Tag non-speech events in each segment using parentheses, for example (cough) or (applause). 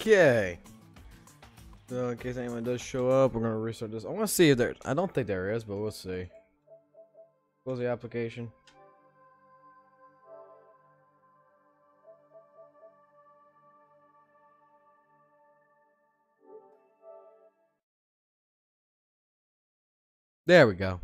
Okay. So in case anyone does show up, we're gonna restart this. I want to see if there. I don't think there is, but we'll see. Close the application. There we go.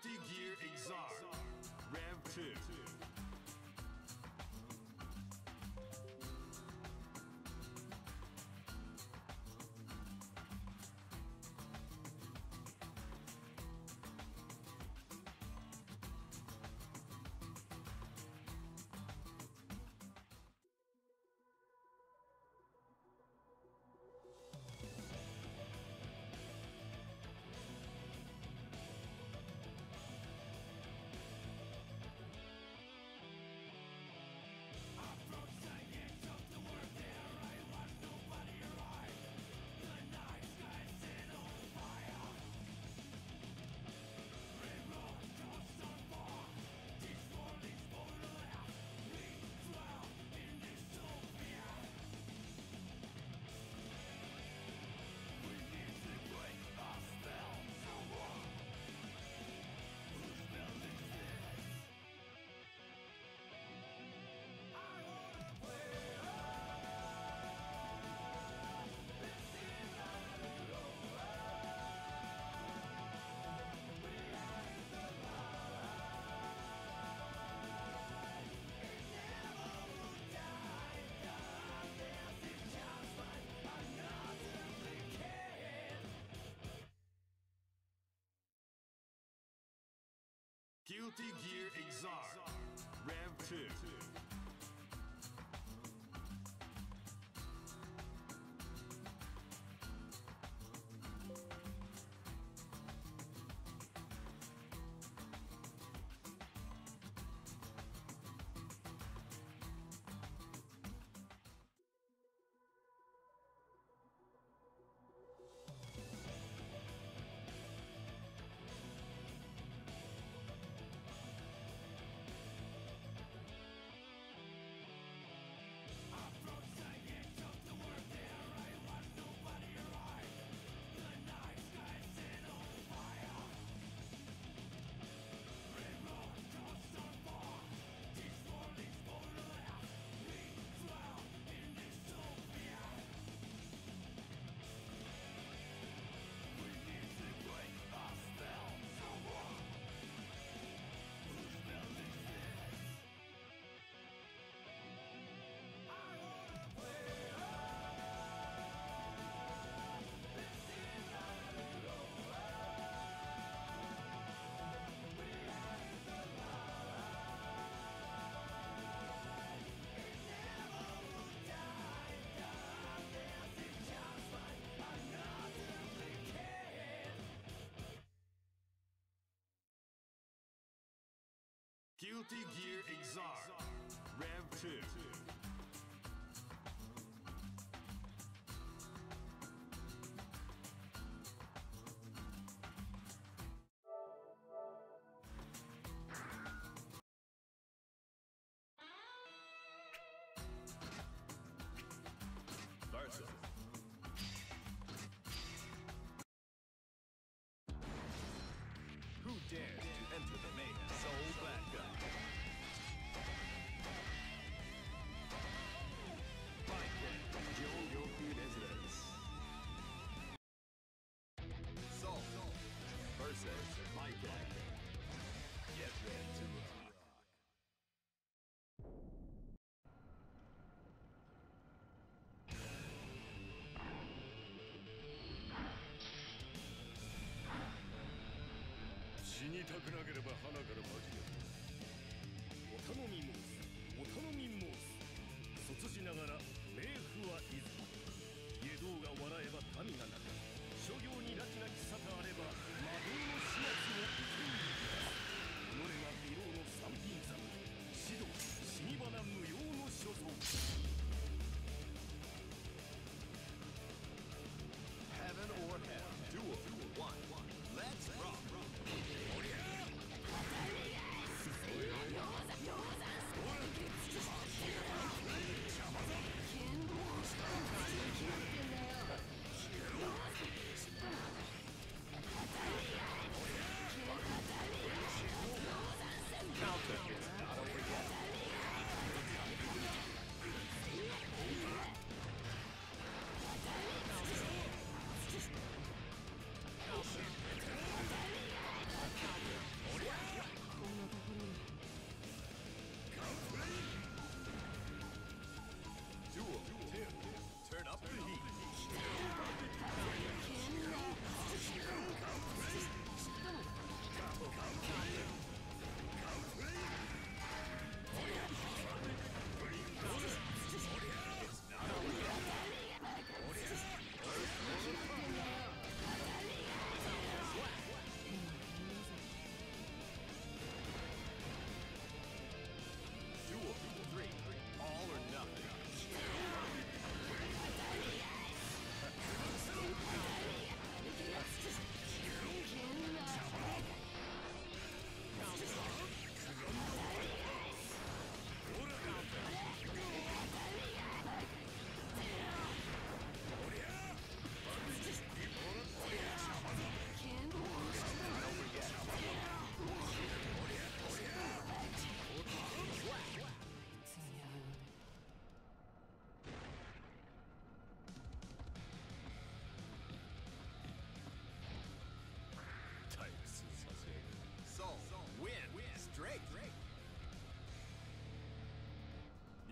Guilty Gear Xrd, Guilty Gear Xrd, Rev 2. Guilty Gear Xrd, Rev 2. Versus Michael. Get ready to rock. 死にたくなければ花からバジルお頼み申すお頼み申す卒じながら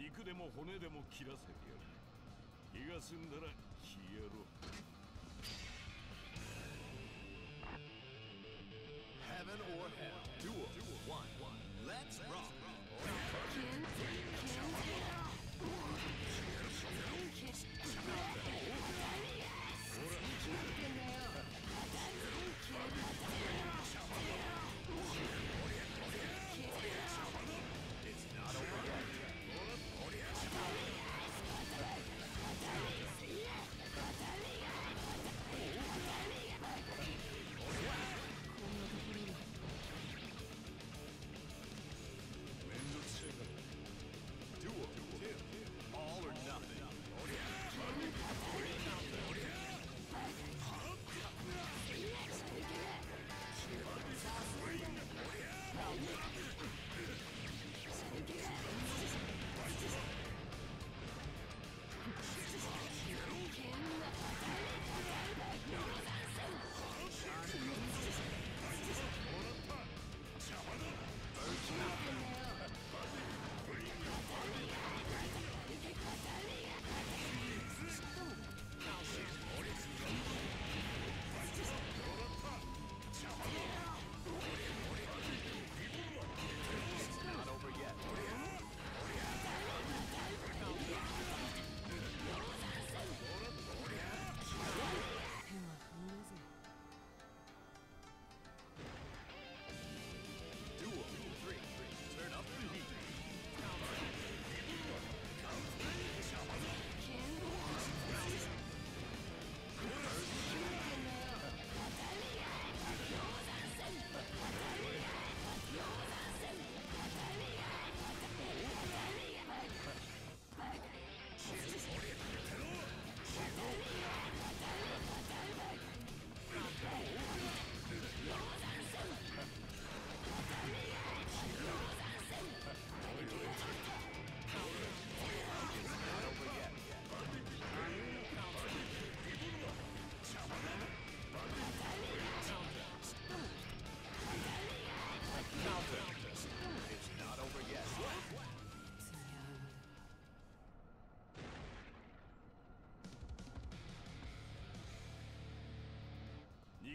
肉でも骨でも切らせてやる気が済んだら消えろ Heaven or hell, duel, one, one. Let's rock.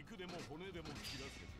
肉でも骨でも切らせ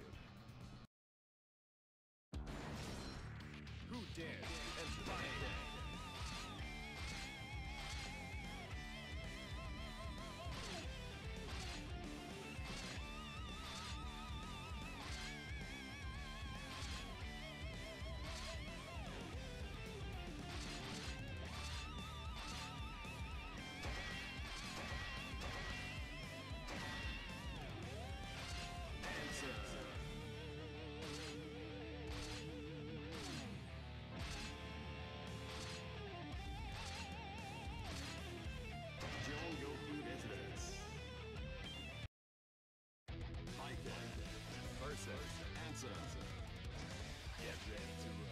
Person answer. Get ready to roll.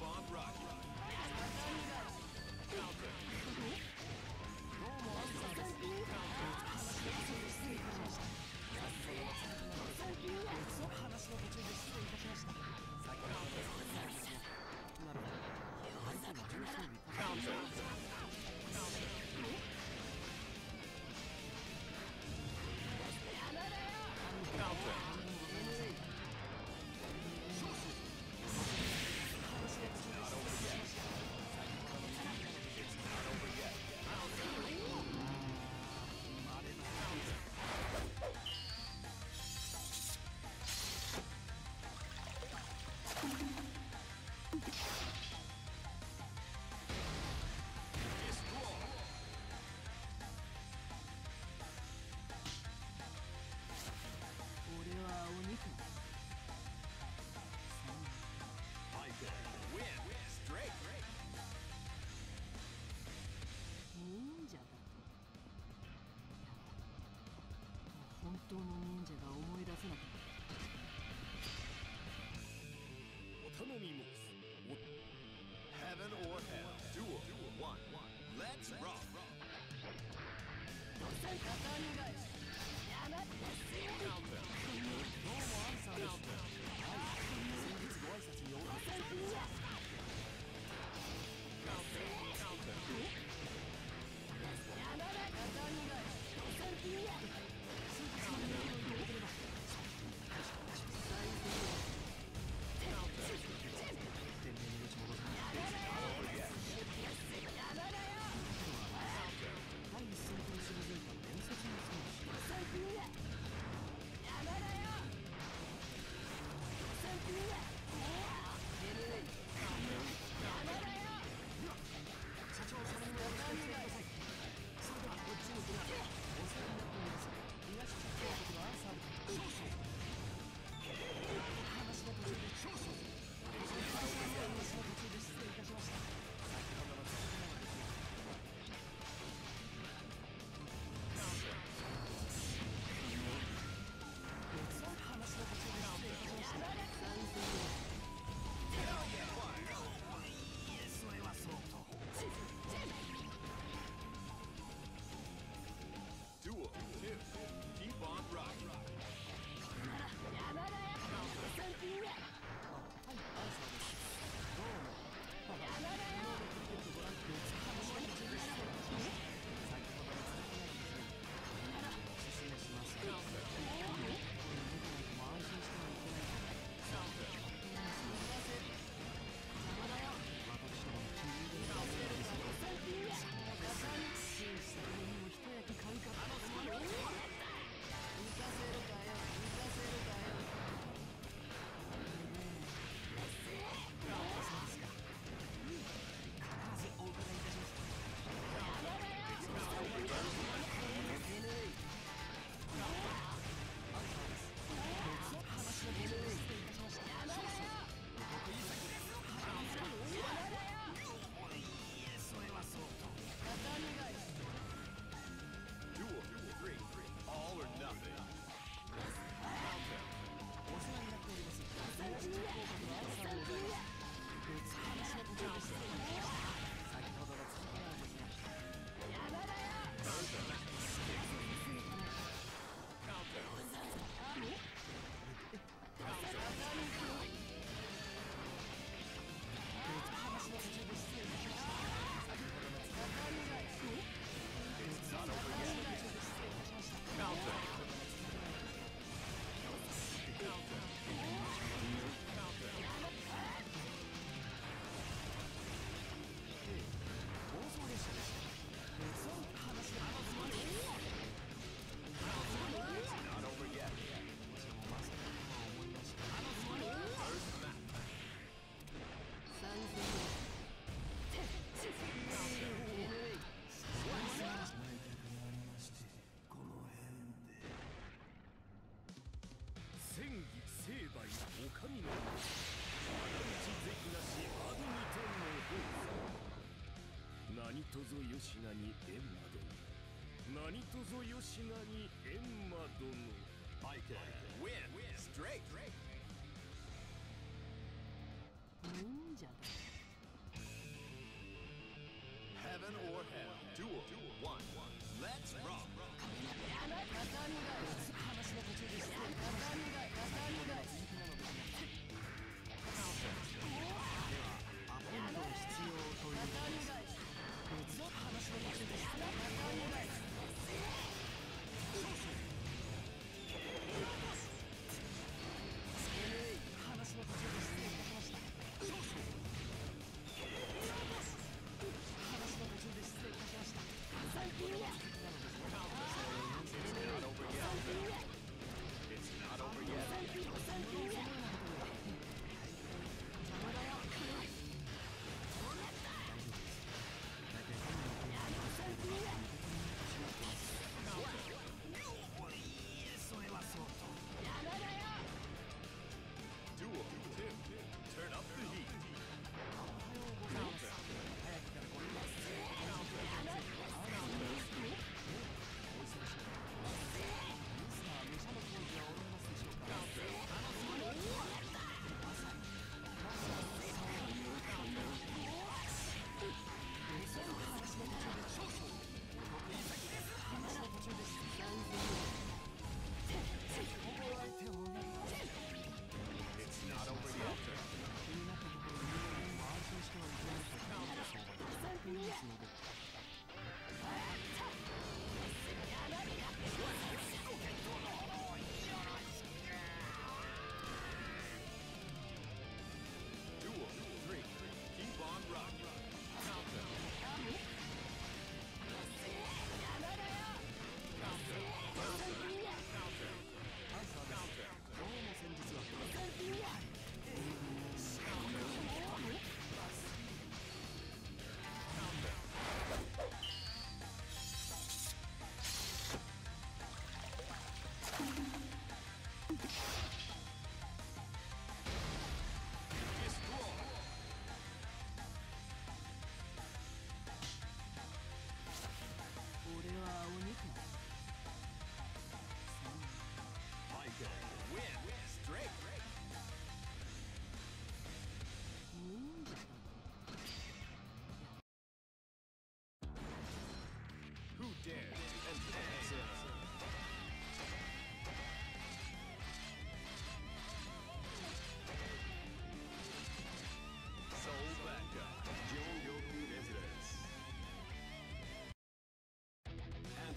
Bomb Rocket. Falcon. 苦い。何とぞよしなにエンマ殿フ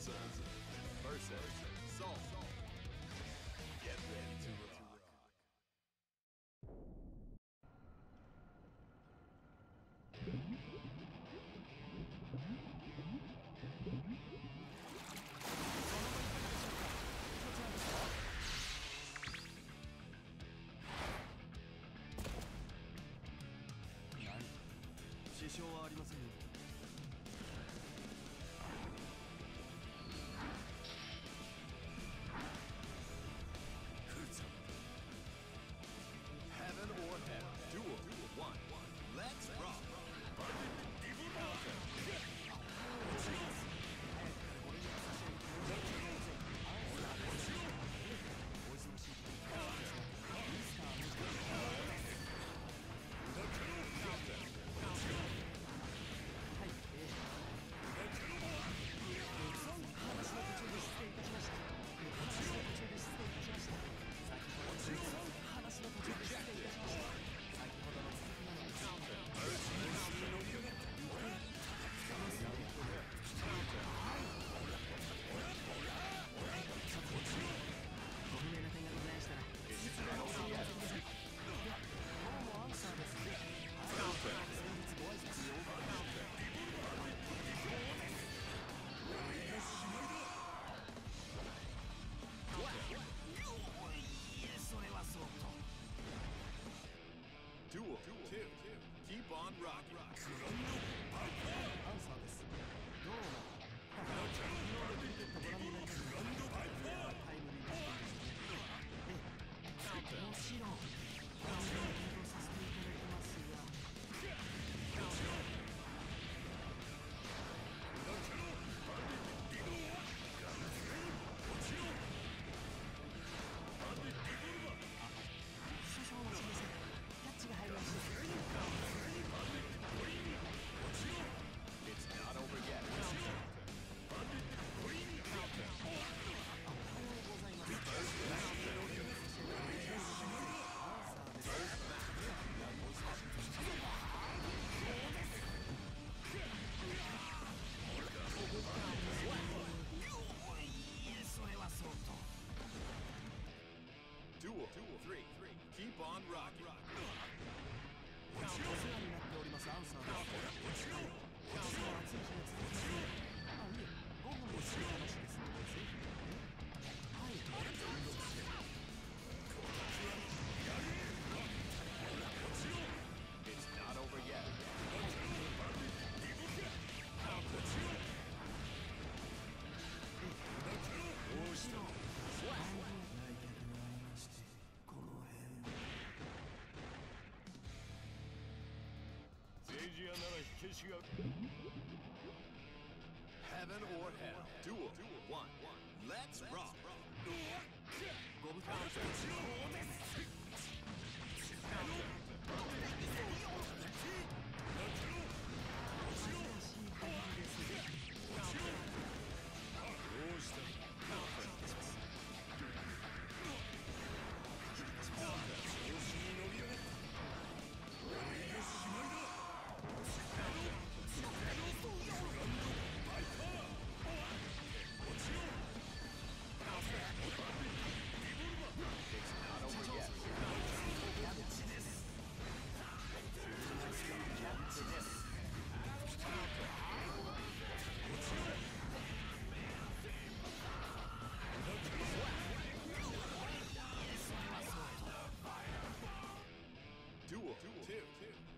versus versus Salt. Get ready to rock. Duel. Duel. Two. Keep on rocking. Bond rocking. お世話になっておりますアンサー。Heaven or hell. Duel. Duel. One. Let's rock. Golden Contracts.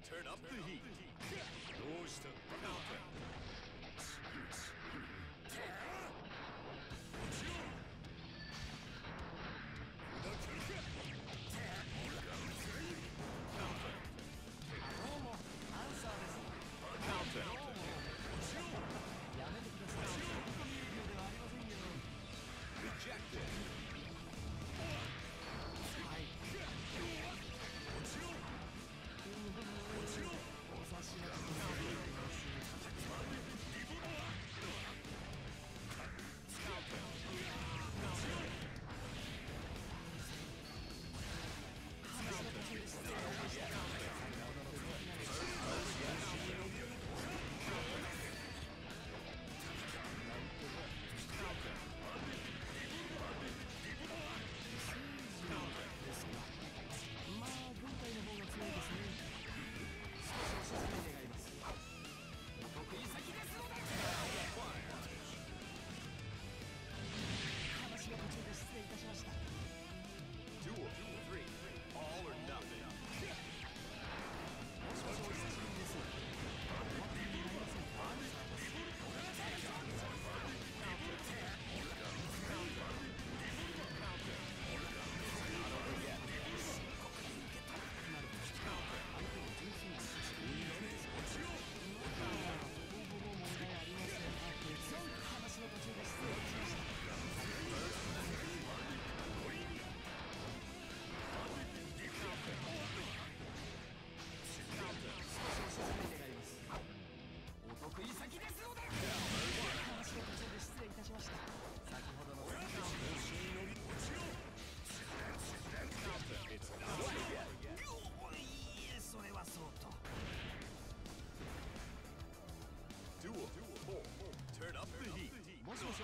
Turn up the heat. どうしたバカ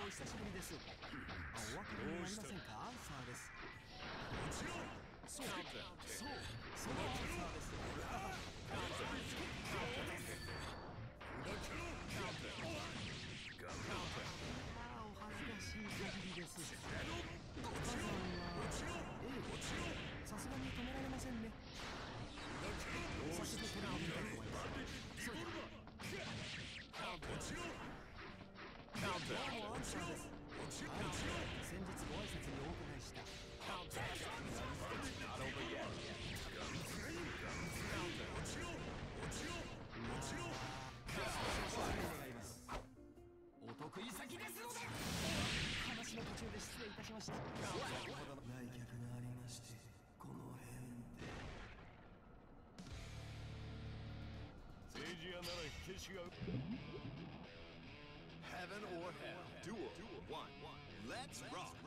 お久しぶりです。あお分かりになりませんか？アンサーですそう。そう。そのアンサーです。先日ご挨拶にお伺いしたお得意先ですので。話の途中で失礼いたしました来客がありましてこの辺で政治屋なら火消しが Duel. Duel. One. One. Let's, Let's rock.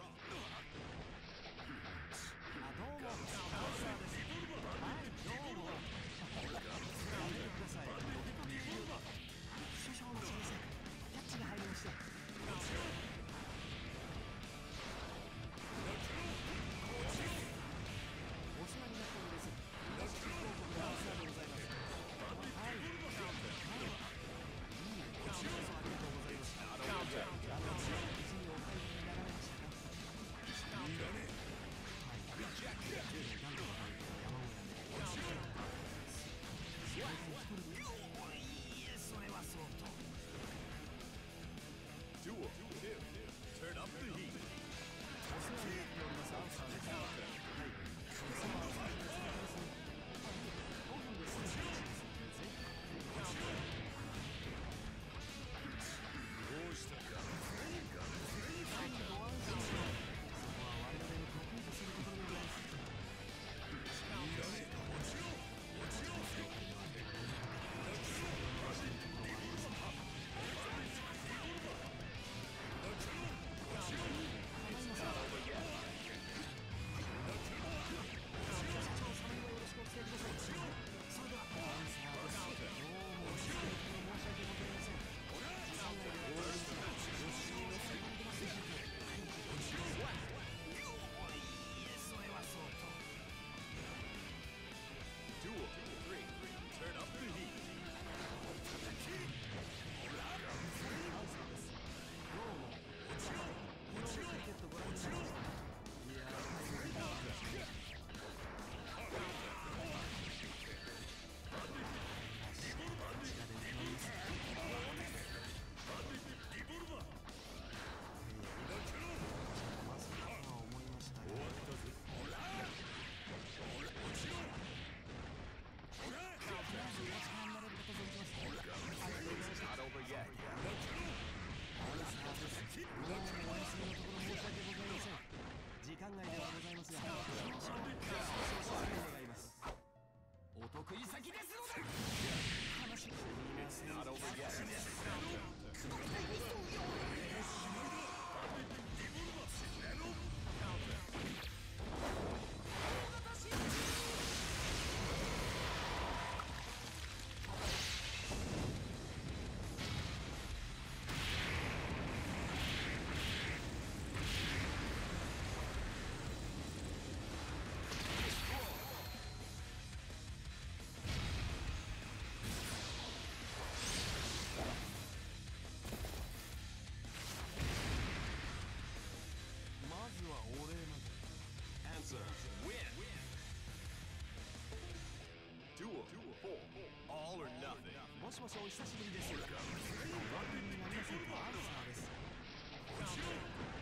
もしもしお久しぶりです。番組になりやすいパールサーです。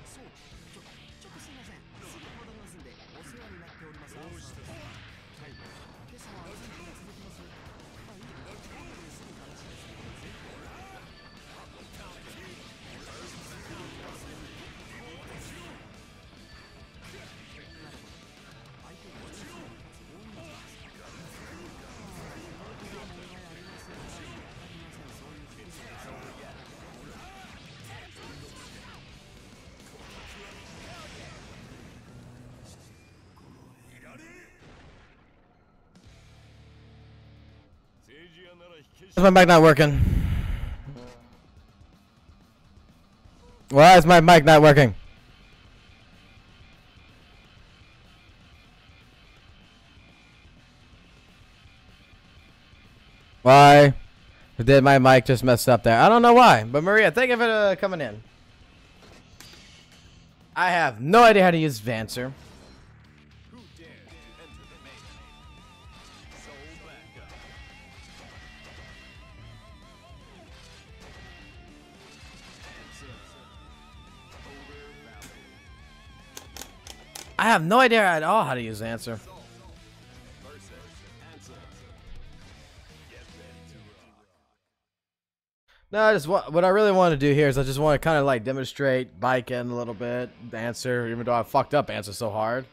そう、ちょ、ちょっとすいません。すぐ戻りますんで、お世話になっております。はい。今朝はお世話になって Is my mic not working? Why is my mic not working? Why did my mic just mess up there? I don't know why, but Maria, thank you for uh, coming in. I have no idea how to use Answer. I have no idea at all how to use Answer. No, I just what what I really want to do here is I just want to kind of like demonstrate Baiken a little bit, Answer, even though I fucked up Answer so hard.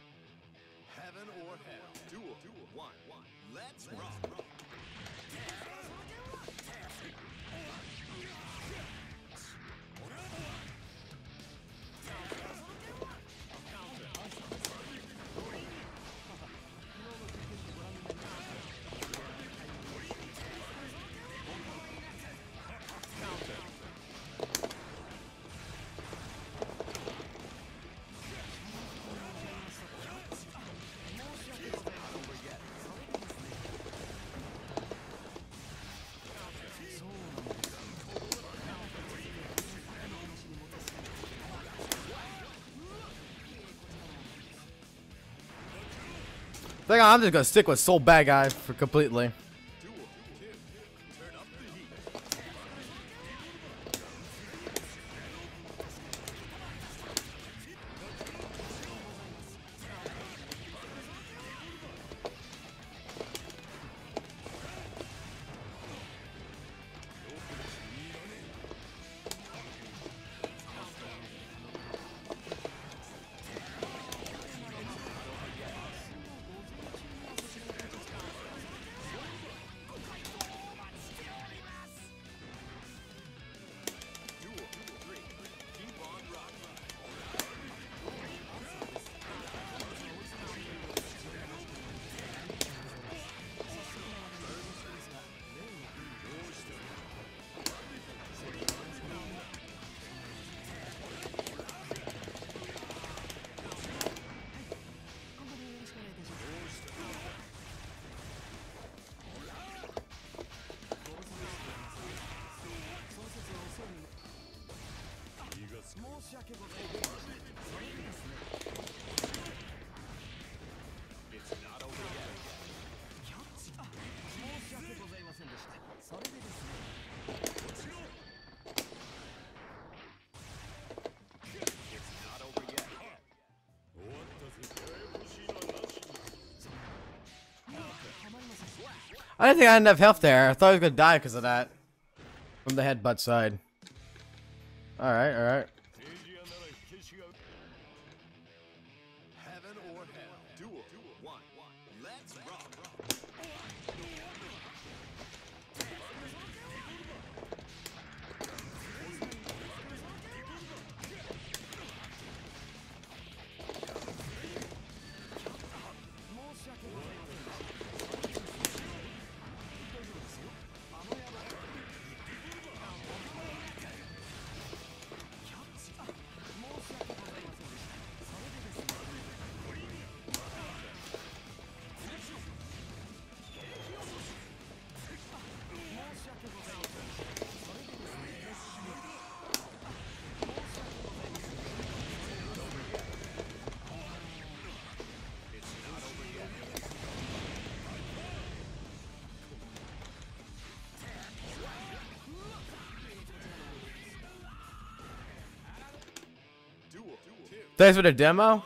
I'm just gonna stick with Sol Badguy for completely. I didn't think I had enough health there. I thought I was gonna die because of that. From the headbutt side. Alright, alright. Thanks for the demo.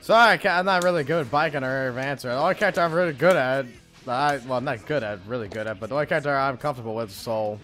Sorry, I'm not really good at Baiken or Advancer. The only character I'm really good at, I, well, not good at, really good at, but the only character I'm comfortable with is Sol.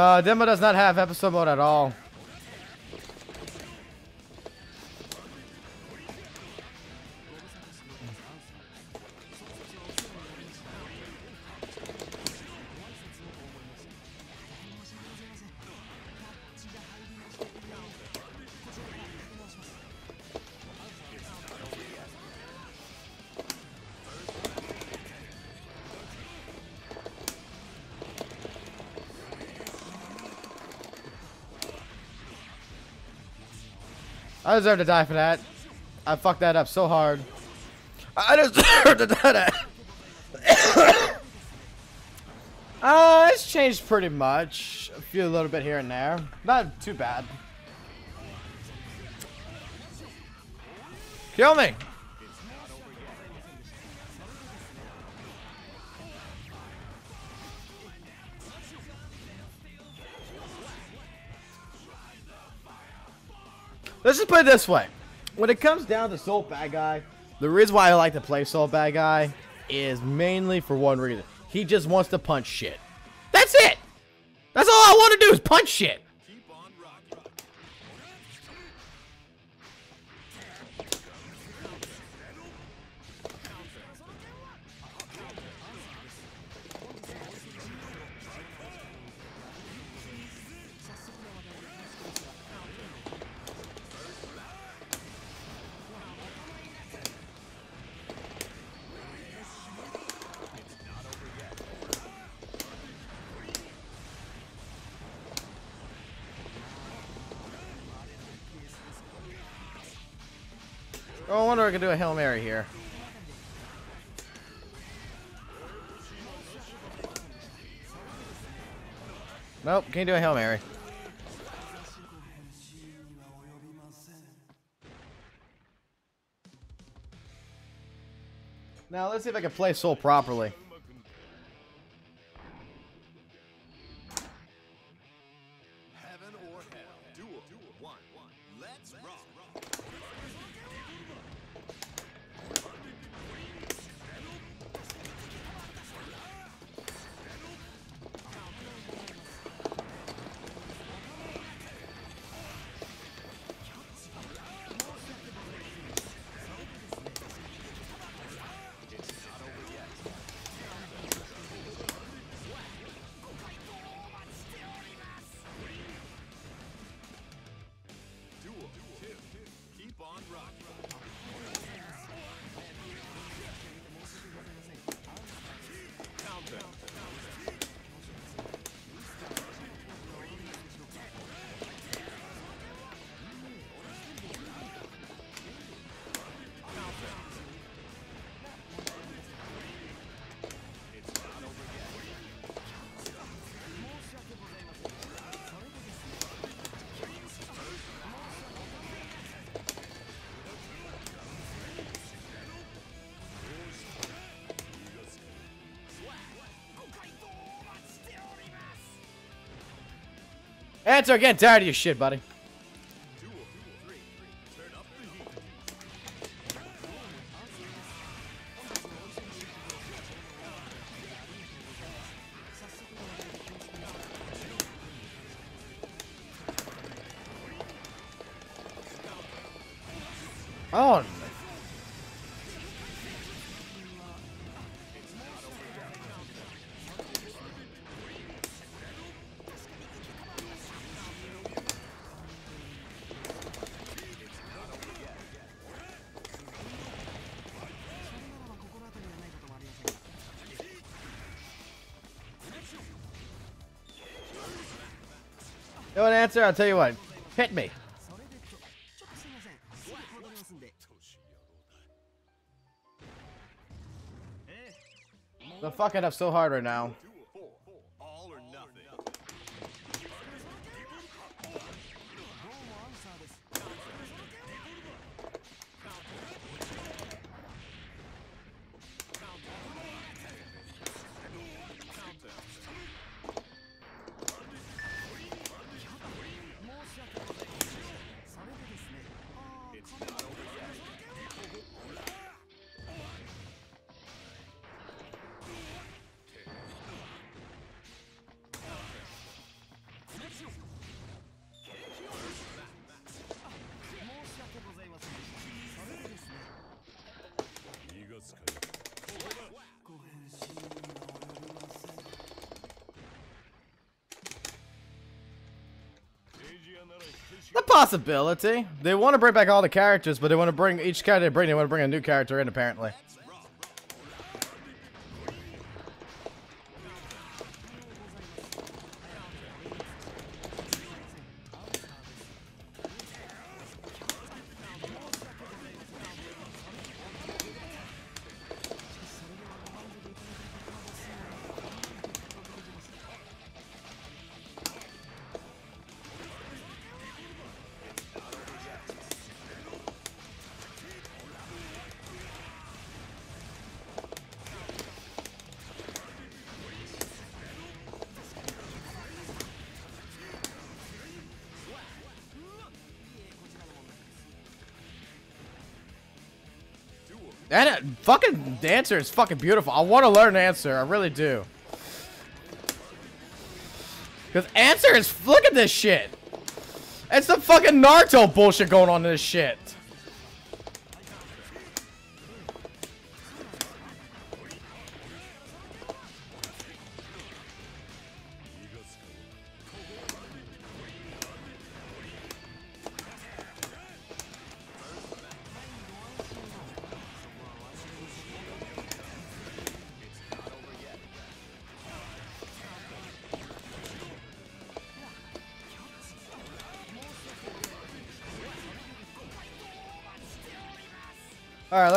The demo does not have episode mode at all. I deserve to die for that. I fucked that up so hard. I (laughs) deserve to die. That. (coughs) uh, it's changed pretty much. A few, a little bit here and there. Not too bad. Kill me. Let's just put it this way. When it comes down to Sol Badguy, the reason why I like to play Sol Badguy is mainly for one reason. He just wants to punch shit. That's it! That's all I want to do is punch shit! Oh, I wonder if I can do a Hail Mary here. Nope, can't do a Hail Mary. Now, let's see if I can play Sol properly. Answer again, tired of your shit, buddy. answer? I'll tell you what. Hit me. The fuck it up so hard right now. The possibility. They want to bring back all the characters, but they want to bring each character they bring, they want to bring a new character in, apparently. Fucking dancer is fucking beautiful. I want to learn answer. I really do. Because answer is look at this shit. It's some fucking Naruto bullshit going on in this shit.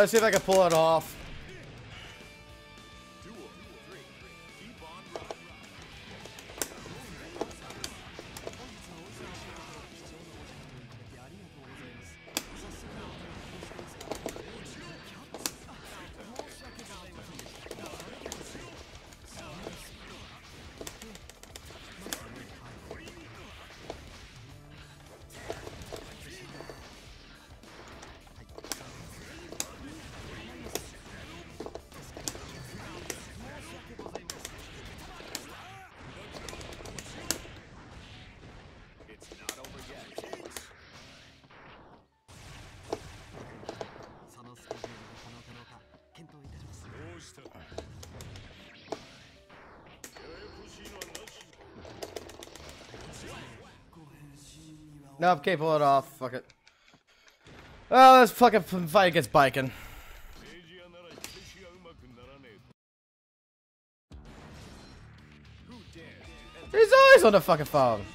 Let's see if I can pull it off. Nope, can't pull it off. Fuck it. Oh, let's fucking fight gets Baiken. He's always on the fucking phone.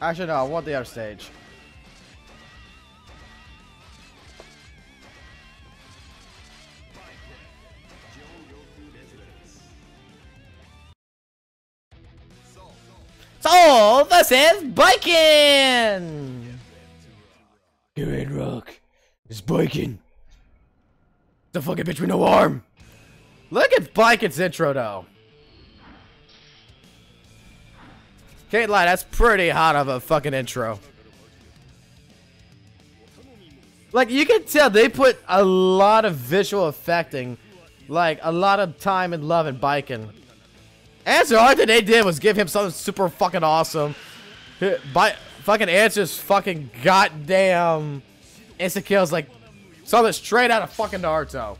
Actually, no, I want the other stage. So, this is Baiken! Ahead, Rock. It's Baiken. The fucking bitch with no arm. Look at Baiken's intro, though. Can't lie, that's pretty hot of a fucking intro. Like, you can tell they put a lot of visual effecting, like, a lot of time and love in Baiken. Answer, all that they did was give him something super fucking awesome. By fucking Answer's fucking goddamn instant kills, like, something straight out of fucking Naruto.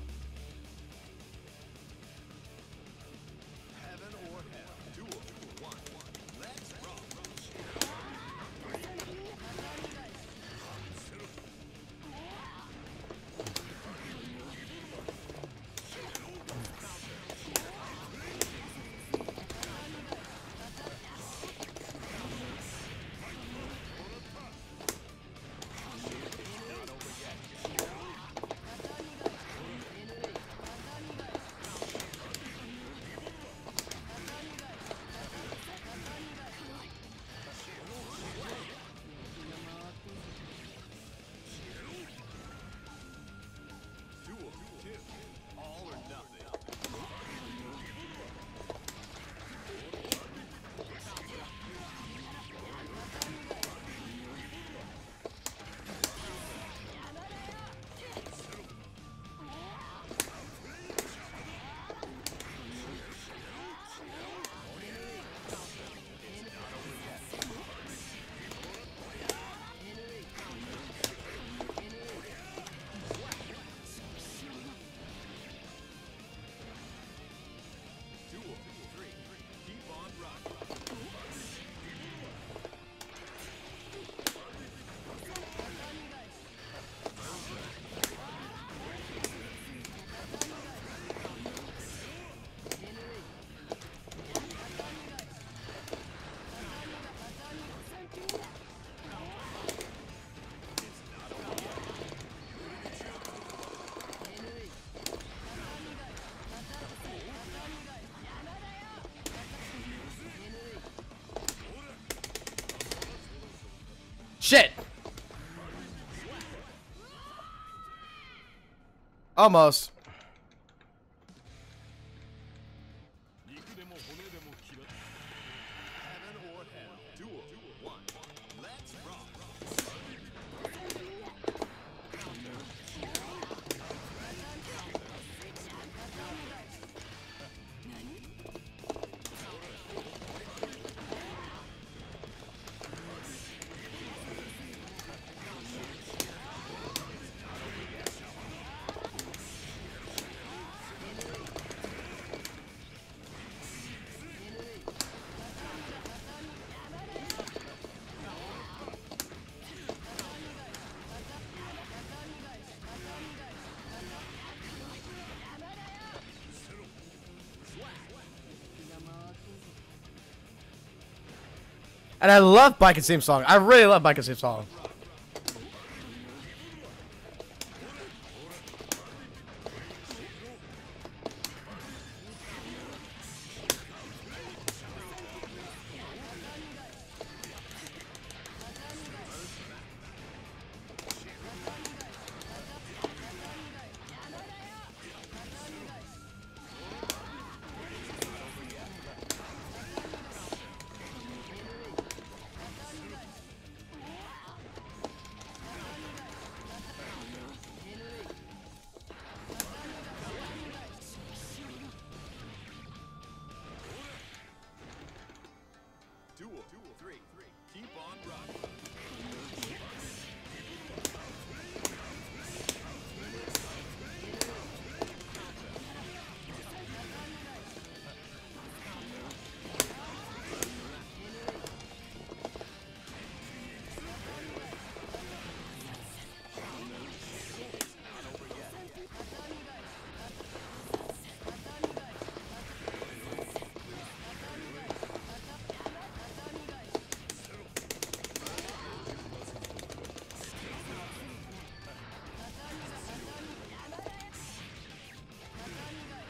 Almost. And I love Bike and song. I really love Bike and song.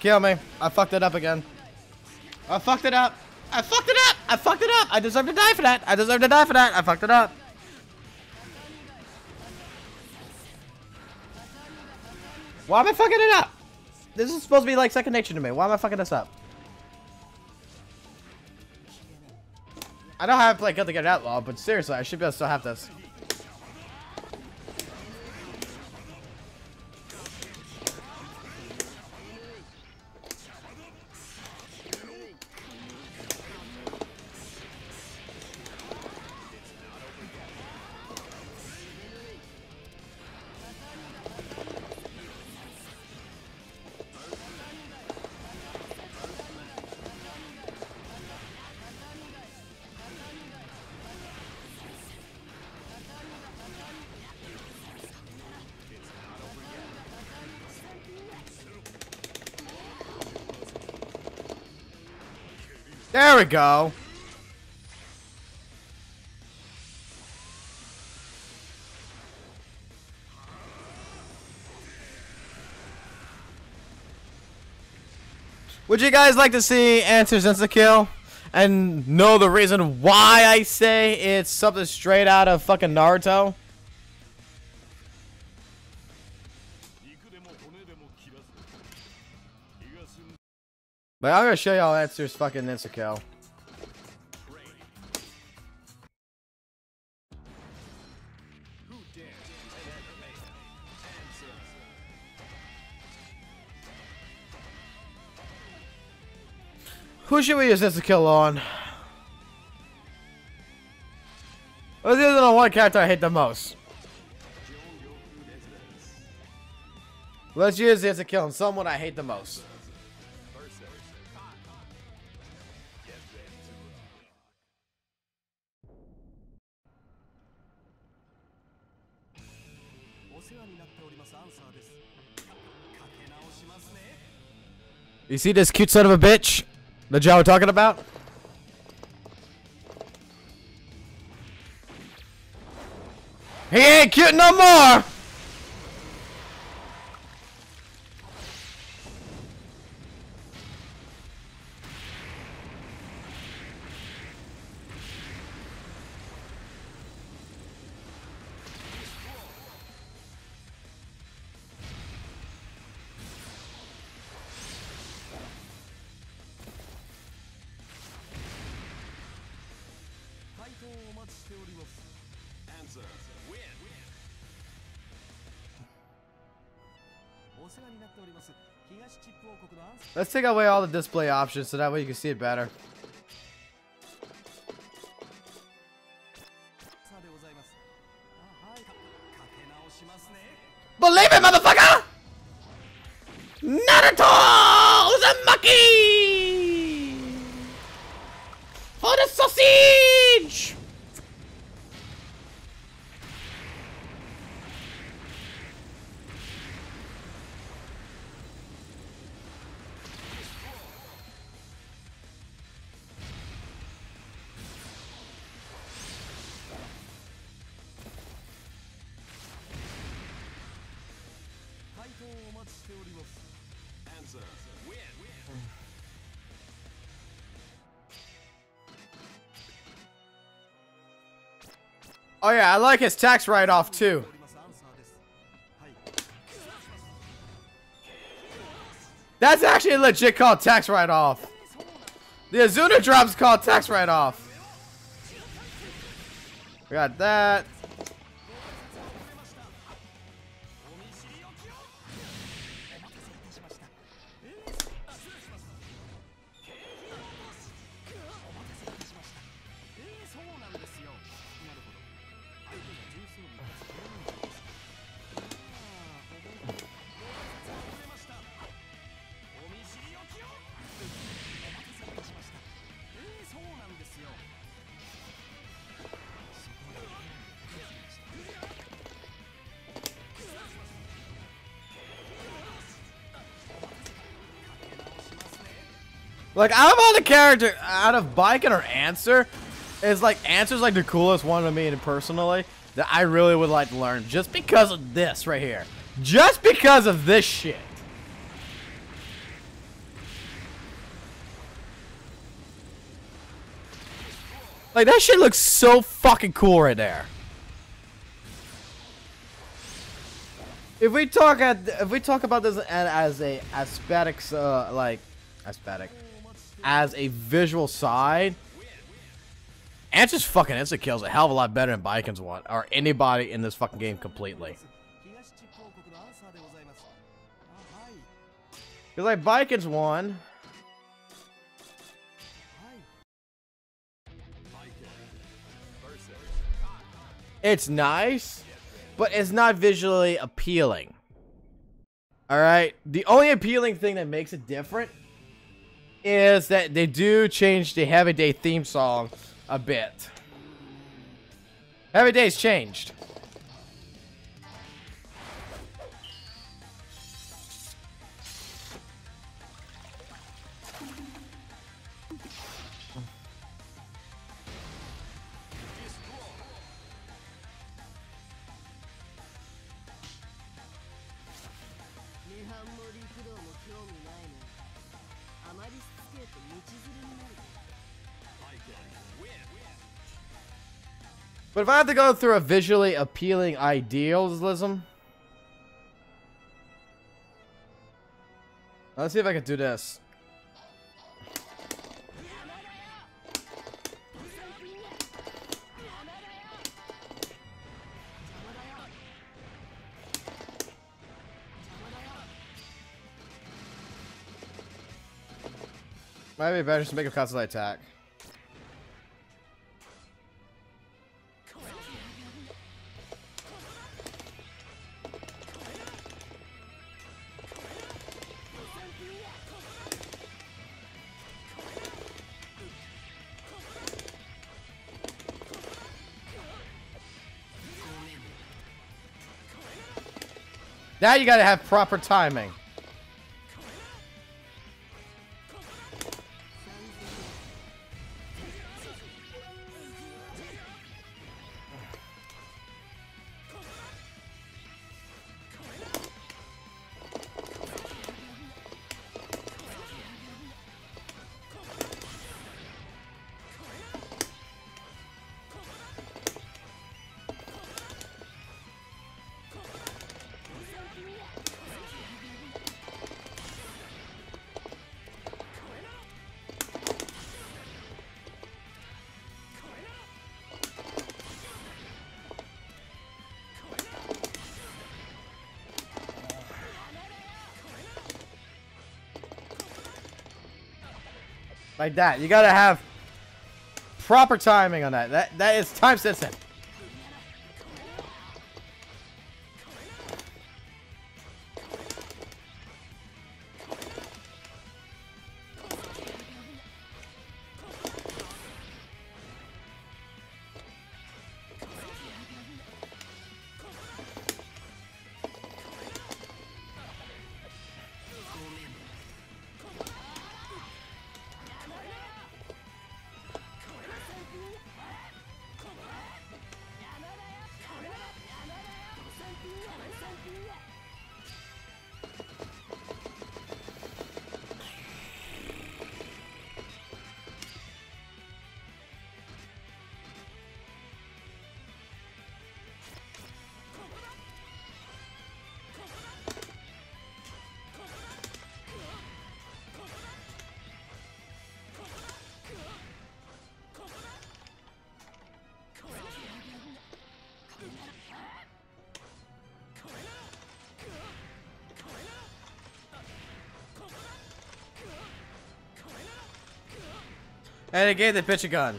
Kill me. I fucked it up again. I fucked it up. I fucked it up. I fucked it up. I deserve to die for that. I deserve to die for that. I fucked it up. Why am I fucking it up? This is supposed to be like second nature to me. Why am I fucking this up? I don't haven't played Guilty Gear Outlaw, but seriously, I should be able to still have this. we go. Would you guys like to see answers insta kill? And know the reason why I say it's something straight out of fucking Naruto? But I'm gonna show y'all answers fucking Nitsuko. Who should we use this to kill on? Well, this is the one character I hate the most. Let's use this to kill. Someone I hate the most. You see this cute son of a bitch? That y'all were talking about? He ain't cute no more! Let's take away all the display options so that way you can see it better. Oh yeah, I like his tax write-off too. That's actually legit called tax write-off. The Azuna drop's called tax write-off. We got that. Like out of all the character, out of Baiken or Answer, is like Answer's like the coolest one to me personally that I really would like to learn just because of this right here. Just because of this shit. Like that shit looks so fucking cool right there. If we talk at if we talk about this as a aesthetics uh like aesthetic as a visual side, it's just fucking insta kills a hell of a lot better than Baiken's want, or anybody in this fucking game completely. Because like Baiken's one, It's nice, but it's not visually appealing. Alright? The only appealing thing that makes it different is that they do change the Heavy Day theme song a bit. Heavy Day's changed. But if I have to go through a visually appealing idealism, let's see if I can do this. Might be better just to make a constantly attack. Now you gotta have proper timing. Like that. You gotta have proper timing on that. That that is time sensitive. And it gave the bitch a gun.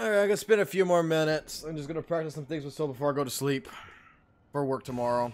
Alright, I'm gonna spend a few more minutes. I'm just gonna practice some things with Sol before I go to sleep. For work tomorrow.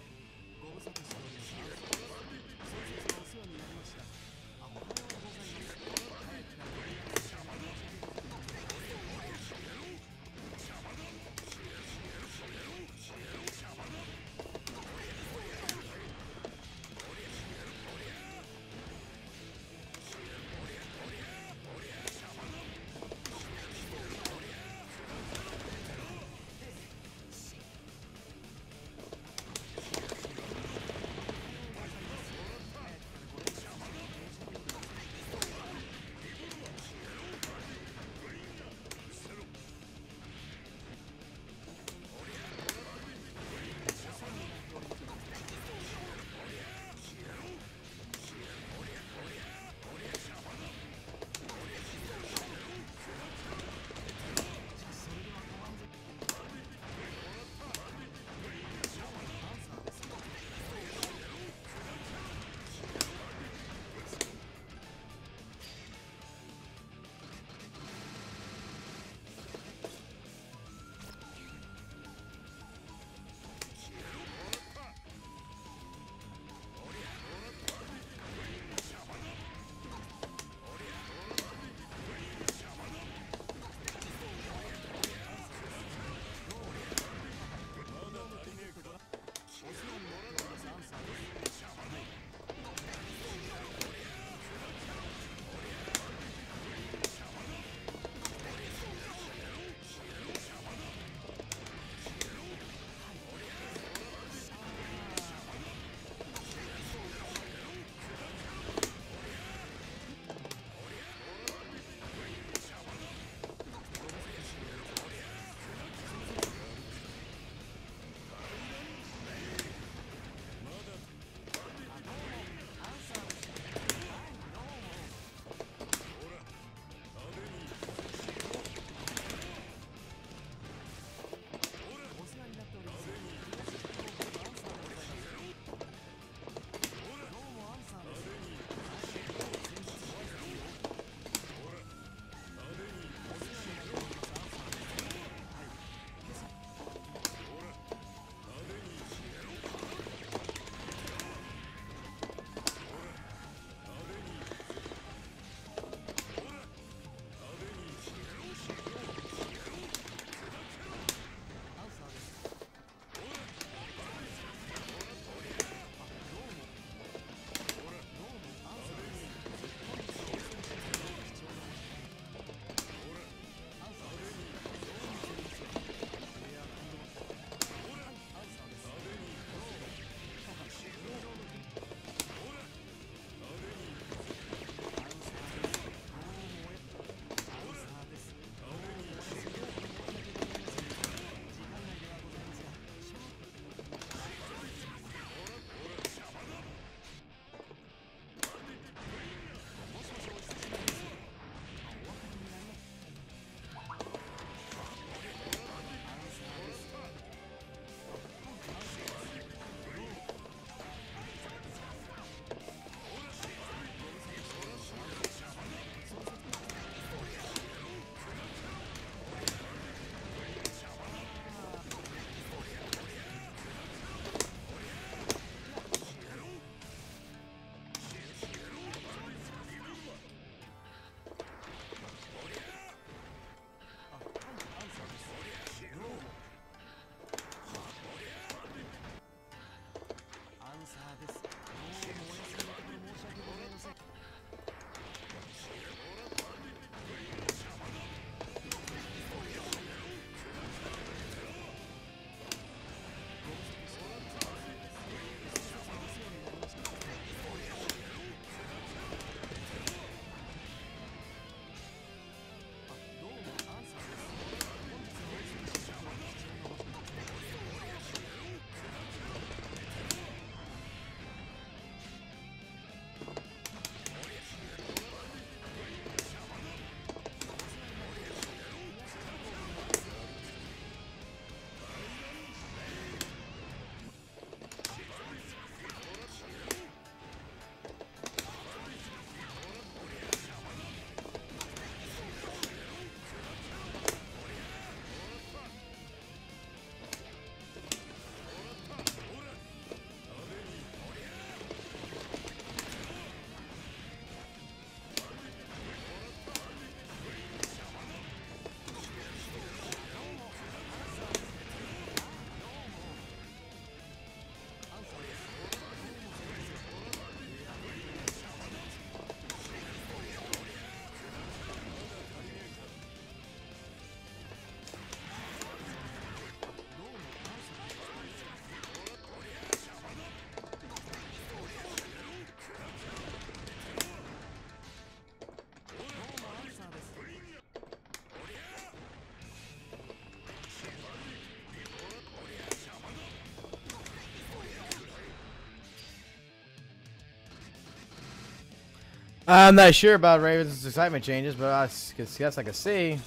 I'm not sure about Raven's excitement changes, but I guess I can see.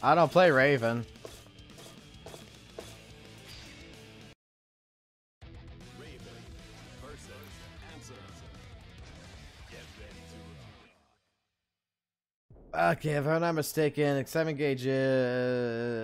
I don't play Raven. Okay, if I'm not mistaken, excitement gauge is.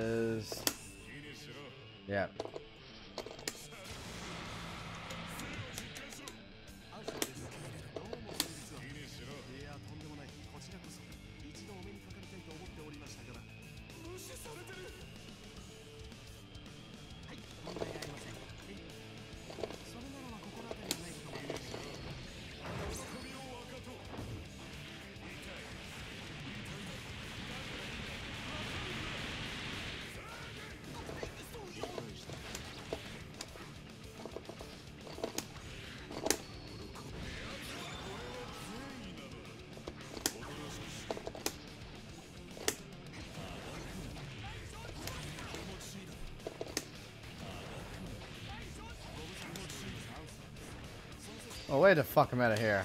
Wait the fuck out of here.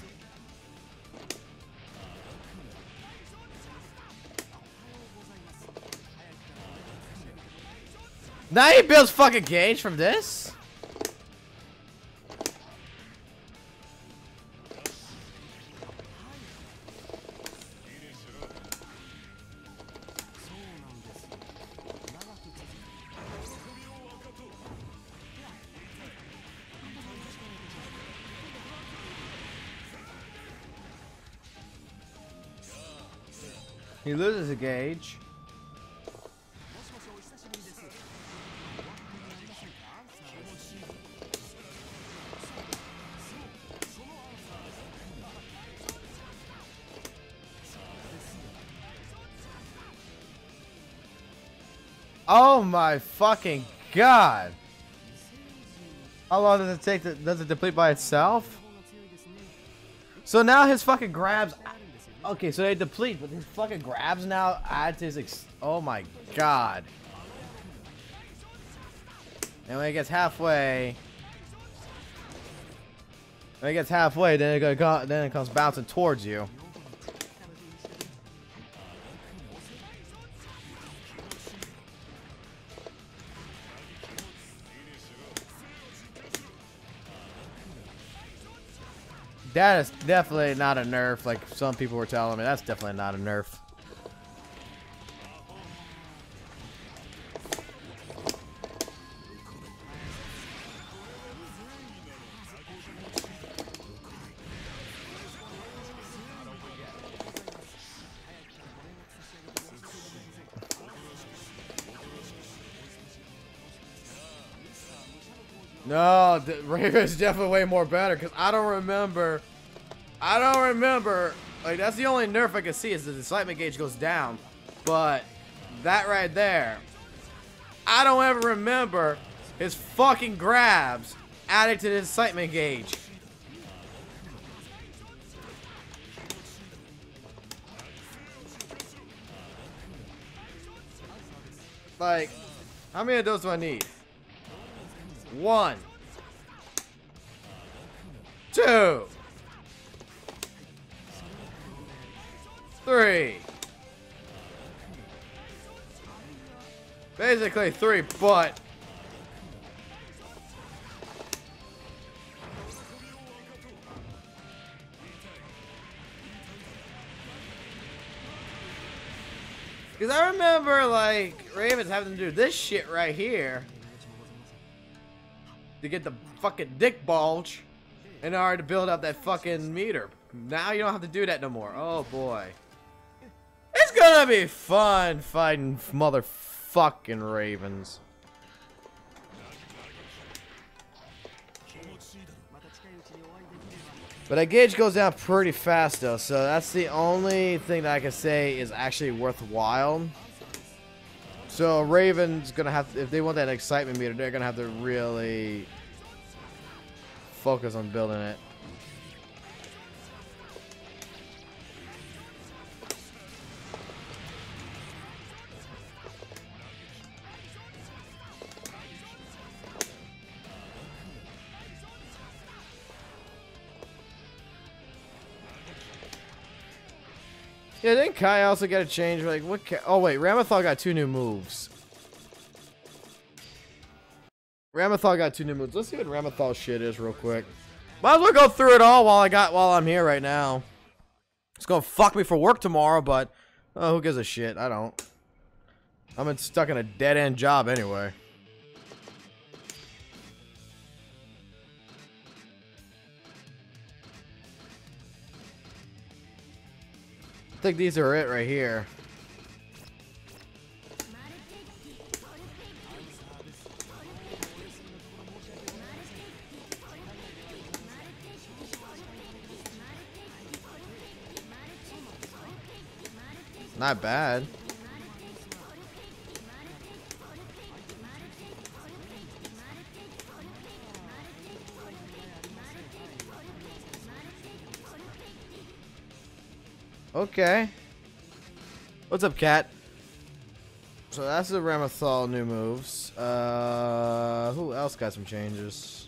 Now he builds fucking gauge from this? He loses a gauge. Oh my fucking god! How long does it take? To, does it deplete by itself? So now his fucking grabs Okay, so they deplete, but his fucking grabs now add to his ex- Oh my god. And when it gets halfway when he gets halfway, then it go then it comes bouncing towards you. That is definitely not a nerf, like some people were telling me. That's definitely not a nerf. Raven's definitely way more better because I don't remember. I don't remember. Like that's the only nerf I can see is the excitement gauge goes down, but that right there, I don't ever remember his fucking grabs added to the excitement gauge. Like, how many of those do I need? One. Two. Three. Basically three, but Because I remember, like, Ravens having to do this shit right here to get the fucking dick bulge in order to build up that fucking meter. Now you don't have to do that no more. Oh boy. It's gonna be fun fighting motherfucking ravens. But that gauge goes down pretty fast though, so that's the only thing that I can say is actually worthwhile. So Raven's gonna have to, if they want that excitement meter, they're gonna have to really focus on building it. Yeah, didn't Ky also get a change? Like, what? Oh, wait. Ramlethal got two new moves. Ramlethal got two new moves. Let's see what Ramlethal shit is real quick. Might as well go through it all while I got while I'm here right now. It's gonna fuck me for work tomorrow, but oh, who gives a shit? I don't. I'm stuck in a dead end job anyway. I think these are it right here. Not bad. Okay. What's up, cat? So that's the Ramlethal new moves. Uh, who else got some changes?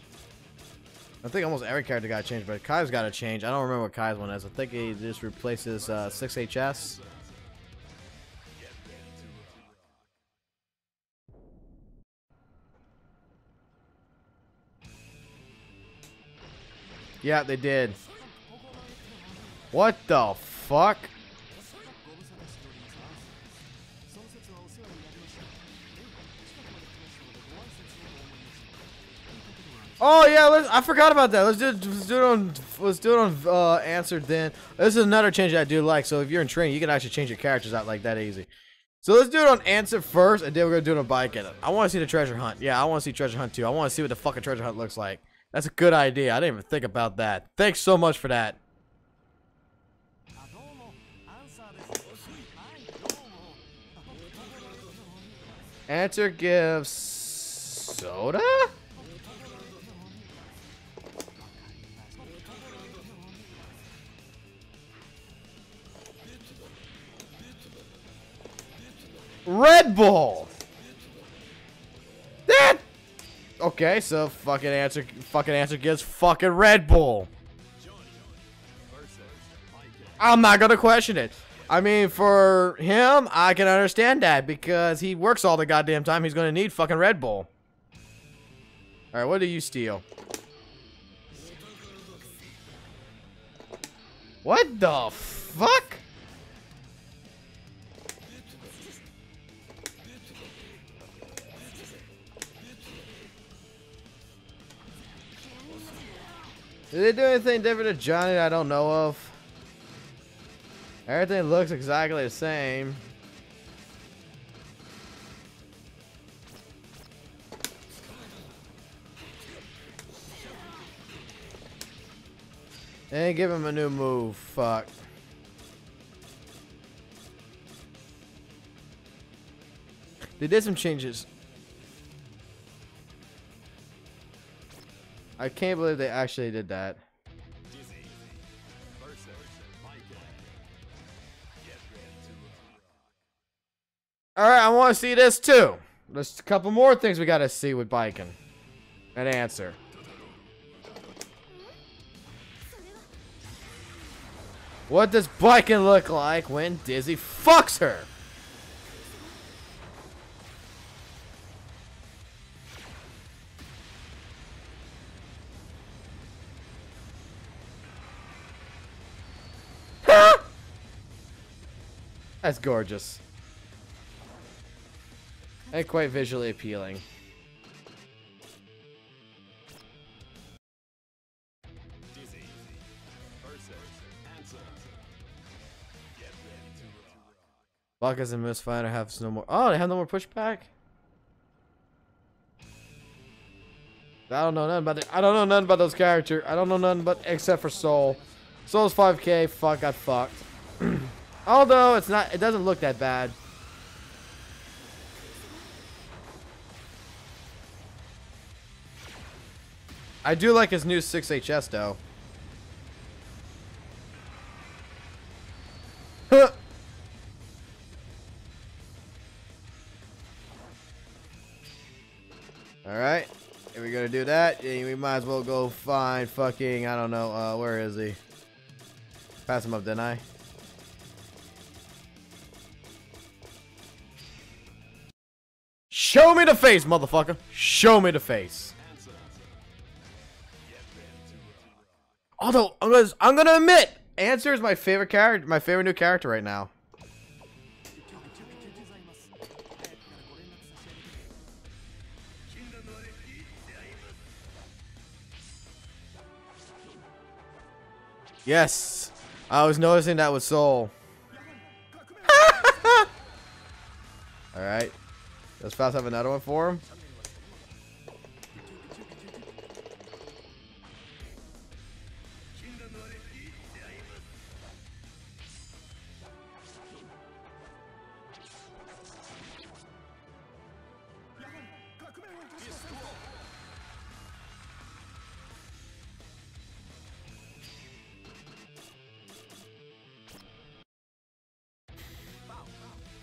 I think almost every character got changed, but Ky's got a change. I don't remember what Ky's one is. I think he just replaces uh, 6HS. Yeah, they did. What the fuck? Oh yeah, I forgot about that. Let's do let's do it on let's do it on uh, answered then. This is another change I do like. So if you're in training, you can actually change your characters out like that easy. So let's do it on answer first, and then we're gonna do it on bike. I want to see the treasure hunt. Yeah, I want to see treasure hunt too. I want to see what the fucking treasure hunt looks like. That's a good idea. I didn't even think about that. Thanks so much for that. Answer gives soda? Red Bull! That Okay, so fucking answer, fucking answer gives fucking Red Bull. I'm not gonna question it. I mean, for him, I can understand that because he works all the goddamn time. He's gonna need fucking Red Bull. All right, what do you steal? What the fuck? Did they do anything different to Johnny that I don't know of? Everything looks exactly the same. And give him a new move. Fuck. They did some changes. I can't believe they actually did that. Dizzy versus Baiken. Get ready to rock. All right, I want to see this too. There's a couple more things we got to see with Baiken. An answer. What does Baiken look like when Dizzy fucks her? That's gorgeous. And quite visually appealing. Buckets and Mist Finer have no more. Oh, they have no more pushback. I don't know nothing about the, I don't know nothing about those characters. I don't know nothing but except for Sol. Sol's 5k. Fuck, got fucked. Although it's not, it doesn't look that bad. I do like his new 6HS though. (laughs) Alright. If we're gonna do that, we might as well go find fucking, I don't know, uh, where is he? Pass him up, didn't I? Show me the face, motherfucker. Show me the face. Although, I'm gonna, I'm gonna admit, Answer is my favorite character, my favorite new character right now. Yes, I was noticing that with Sol. (laughs) All right let's fast have another one for him.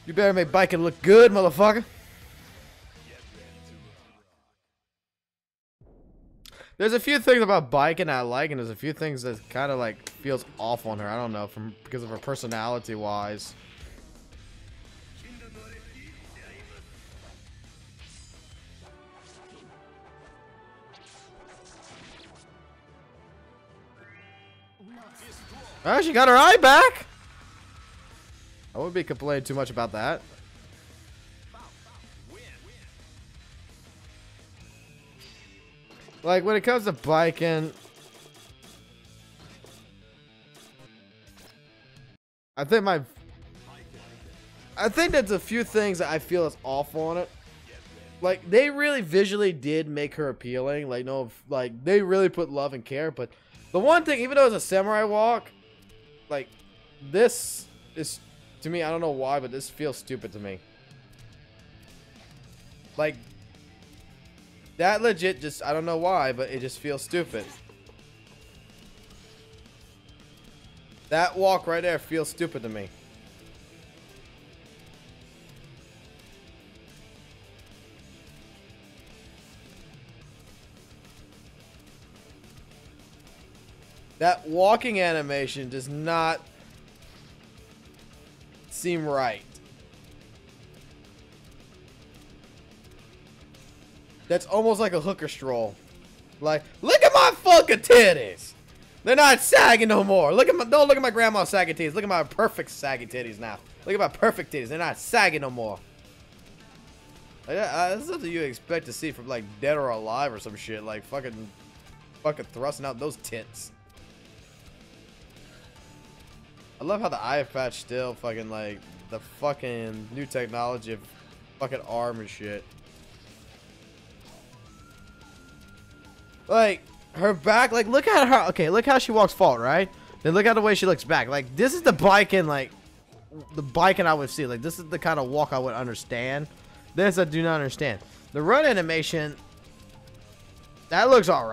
You better make Baiken look good, motherfucker. There's a few things about Baiken I like, and there's a few things that kind of like feels off on her. I don't know, from because of her personality wise. Oh, she got her eye back. I wouldn't be complaining too much about that. Like, when it comes to Baiken... I think my... I think there's a few things that I feel is off on it. Like, they really visually did make her appealing. Like, no, like, they really put love and care. But the one thing, even though it's a samurai walk, like, this is to me, I don't know why, but this feels stupid to me. Like, that legit just, I don't know why, but it just feels stupid. That walk right there feels stupid to me. That walking animation does not seem right. That's almost like a hooker stroll. Like, look at my fucking titties. They're not sagging no more. Look at my, don't look at my grandma's sagging titties. Look at my perfect sagging titties now. Look at my perfect titties. They're not sagging no more. Like, uh, that's something you expect to see from like Dead or Alive or some shit. Like fucking, fucking thrusting out those tits. I love how the eye patch still fucking like the fucking new technology of fucking arm and shit. Like her back, like look at her. Okay, look how she walks forward, right? Then look at the way she looks back. Like this is the Baiken, like the Baiken I would see. Like this is the kind of walk I would understand. This I do not understand. The run animation, that looks all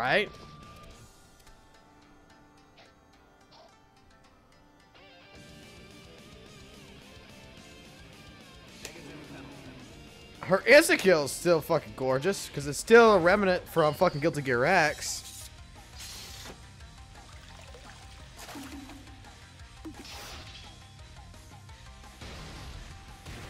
Her instant kill is still fucking gorgeous because it's still a remnant from fucking Guilty Gear X.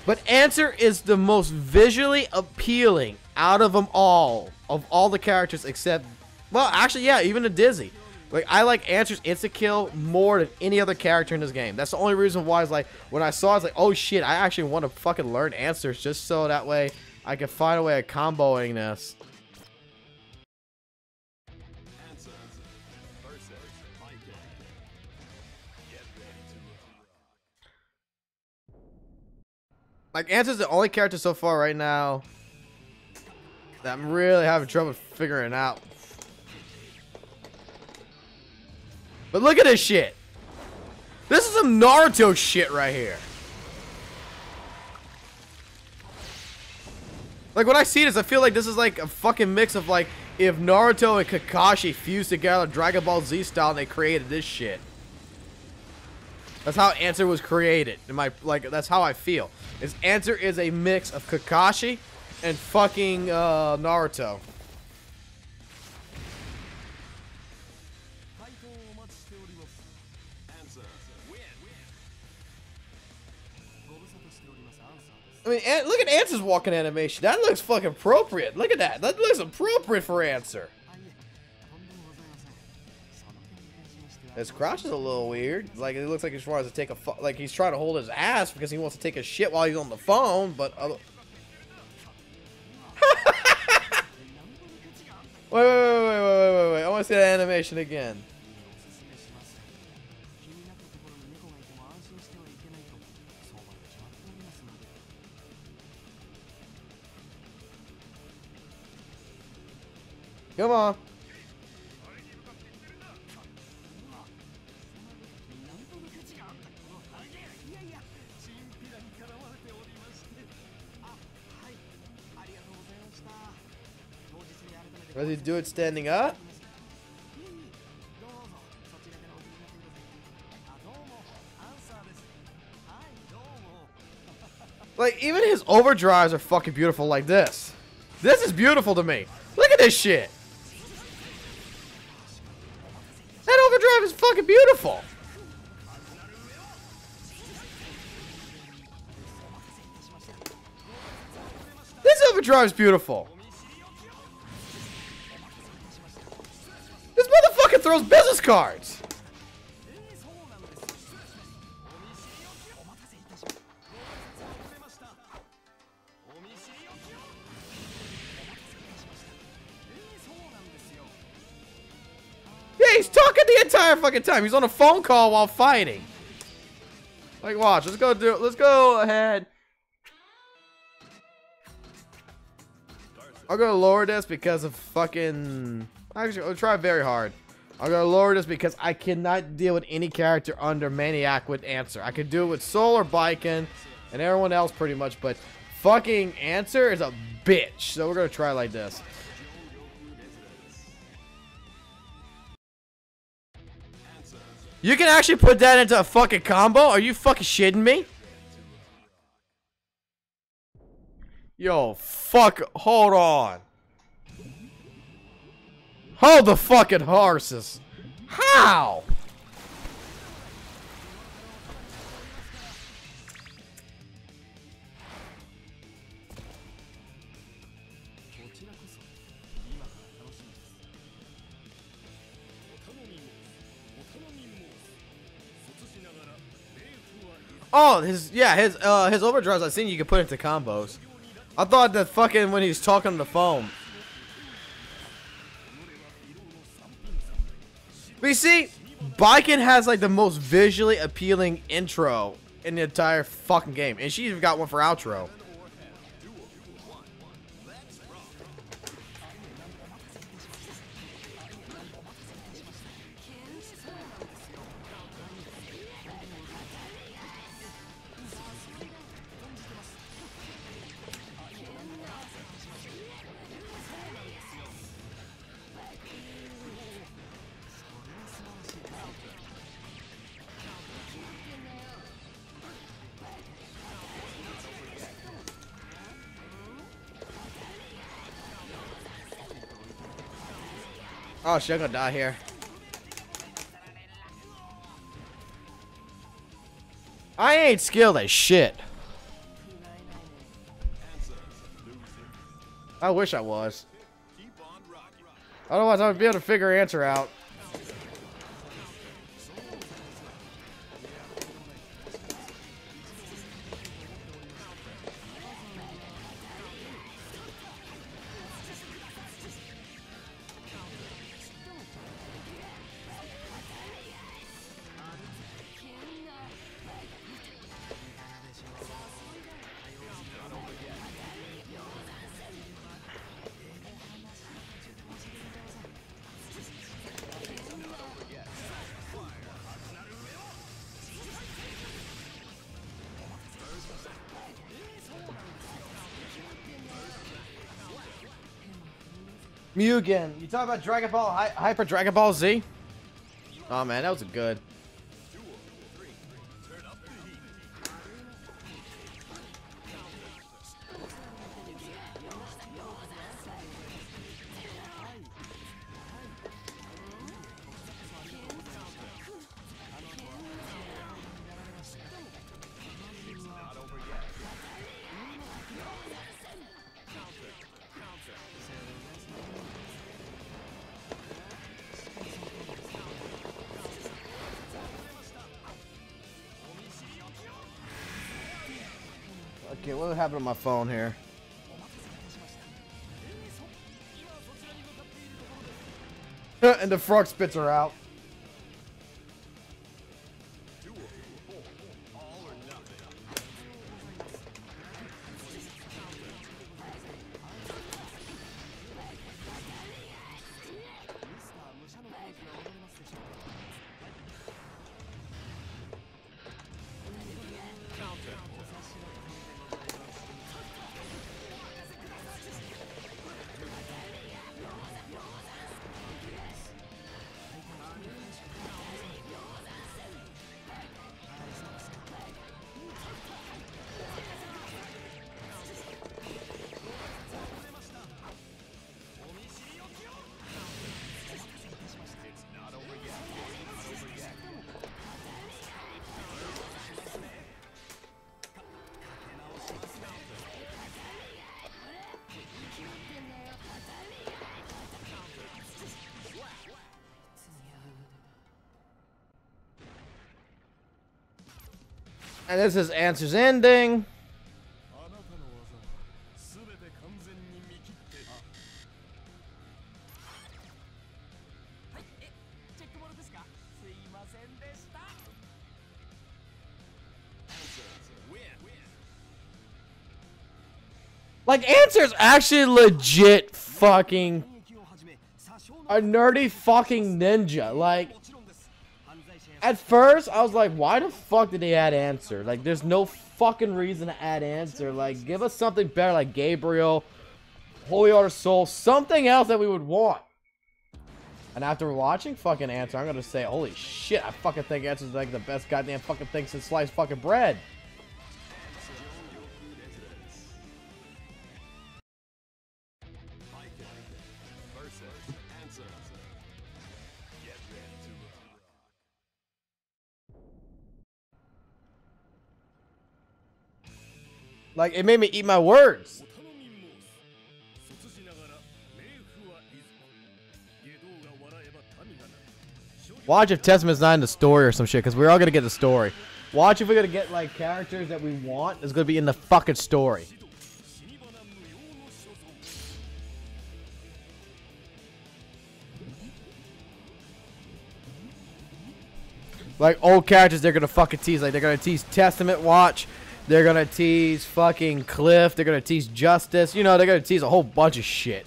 But Answer is the most visually appealing out of them all, of all the characters except, well, actually, yeah, even a Dizzy. Like, I like Answer's instant kill more than any other character in this game. That's the only reason why it's like, when I saw it, it's like, oh shit, I actually want to fucking learn Answers just so that way I can find a way of comboing this. Like, Answer's is the only character so far right now that I'm really having trouble figuring out. But look at this shit. This is some Naruto shit right here. Like when I see this, I feel like this is like a fucking mix of like if Naruto and Kakashi fused together Dragon Ball Z style and they created this shit. That's how Answer was created. In my like that's how I feel. Is Answer is a mix of Kakashi and fucking uh, Naruto. I mean, Ant, look at Answer's walking animation. That looks fucking appropriate. Look at that. That looks appropriate for Answer. His crotch is a little weird. Like it looks like he's trying to take a like he's trying to hold his ass because he wants to take a shit while he's on the phone. But (laughs) wait, wait, wait, wait, wait, wait, wait! I want to see that animation again. Come on. Does he do it standing up? Like, even his overdrives are fucking beautiful like this. This is beautiful to me. Look at this shit. drive's beautiful. This motherfucker throws business cards. Yeah, he's talking the entire fucking time. He's on a phone call while fighting. Like, watch. Let's go do. Let's go ahead. I'm gonna lower this because of fucking. Actually, I'll try very hard. I'm gonna lower this because I cannot deal with any character under Maniac with Answer. I can do it with Sol or Baiken and everyone else pretty much, but fucking Answer is a bitch. So we're gonna try like this. You can actually put that into a fucking combo? Are you fucking shitting me? Yo, fuck, hold on. Hold the fucking horses. How? Oh, his yeah, his uh his overdrives I've seen you can put into combos. I thought that fucking when he's talking on the phone. But you see, Baiken has like the most visually appealing intro in the entire fucking game. And she even got one for outro. Oh I'm gonna die here. I ain't skilled as shit. I wish I was. Otherwise, I would be able to figure answer out. Mugen. You talk about Dragon Ball Hy Hyper Dragon Ball Z? Oh man, that was good. Happened to my phone here? (laughs) and the frog spits her out. And this is Answers Ending. Like, Answer's actually legit fucking a nerdy fucking ninja. Like, at first, I was like, why the fuck did they add answer? Like, there's no fucking reason to add answer. Like, give us something better, like Gabriel, Holy Order Sol, something else that we would want. And after watching fucking Answer, I'm gonna say, holy shit, I fucking think Answer's like the best goddamn fucking thing since sliced fucking bread. Like, it made me eat my words. Watch if Testament's not in the story or some shit, because we're all going to get the story. Watch if we're going to get, like, characters that we want is going to be in the fucking story. Like, old characters they're going to fucking tease. Like, they're going to tease Testament Watch. They're gonna tease fucking Cliff. They're gonna tease Justice. You know, they're gonna tease a whole bunch of shit.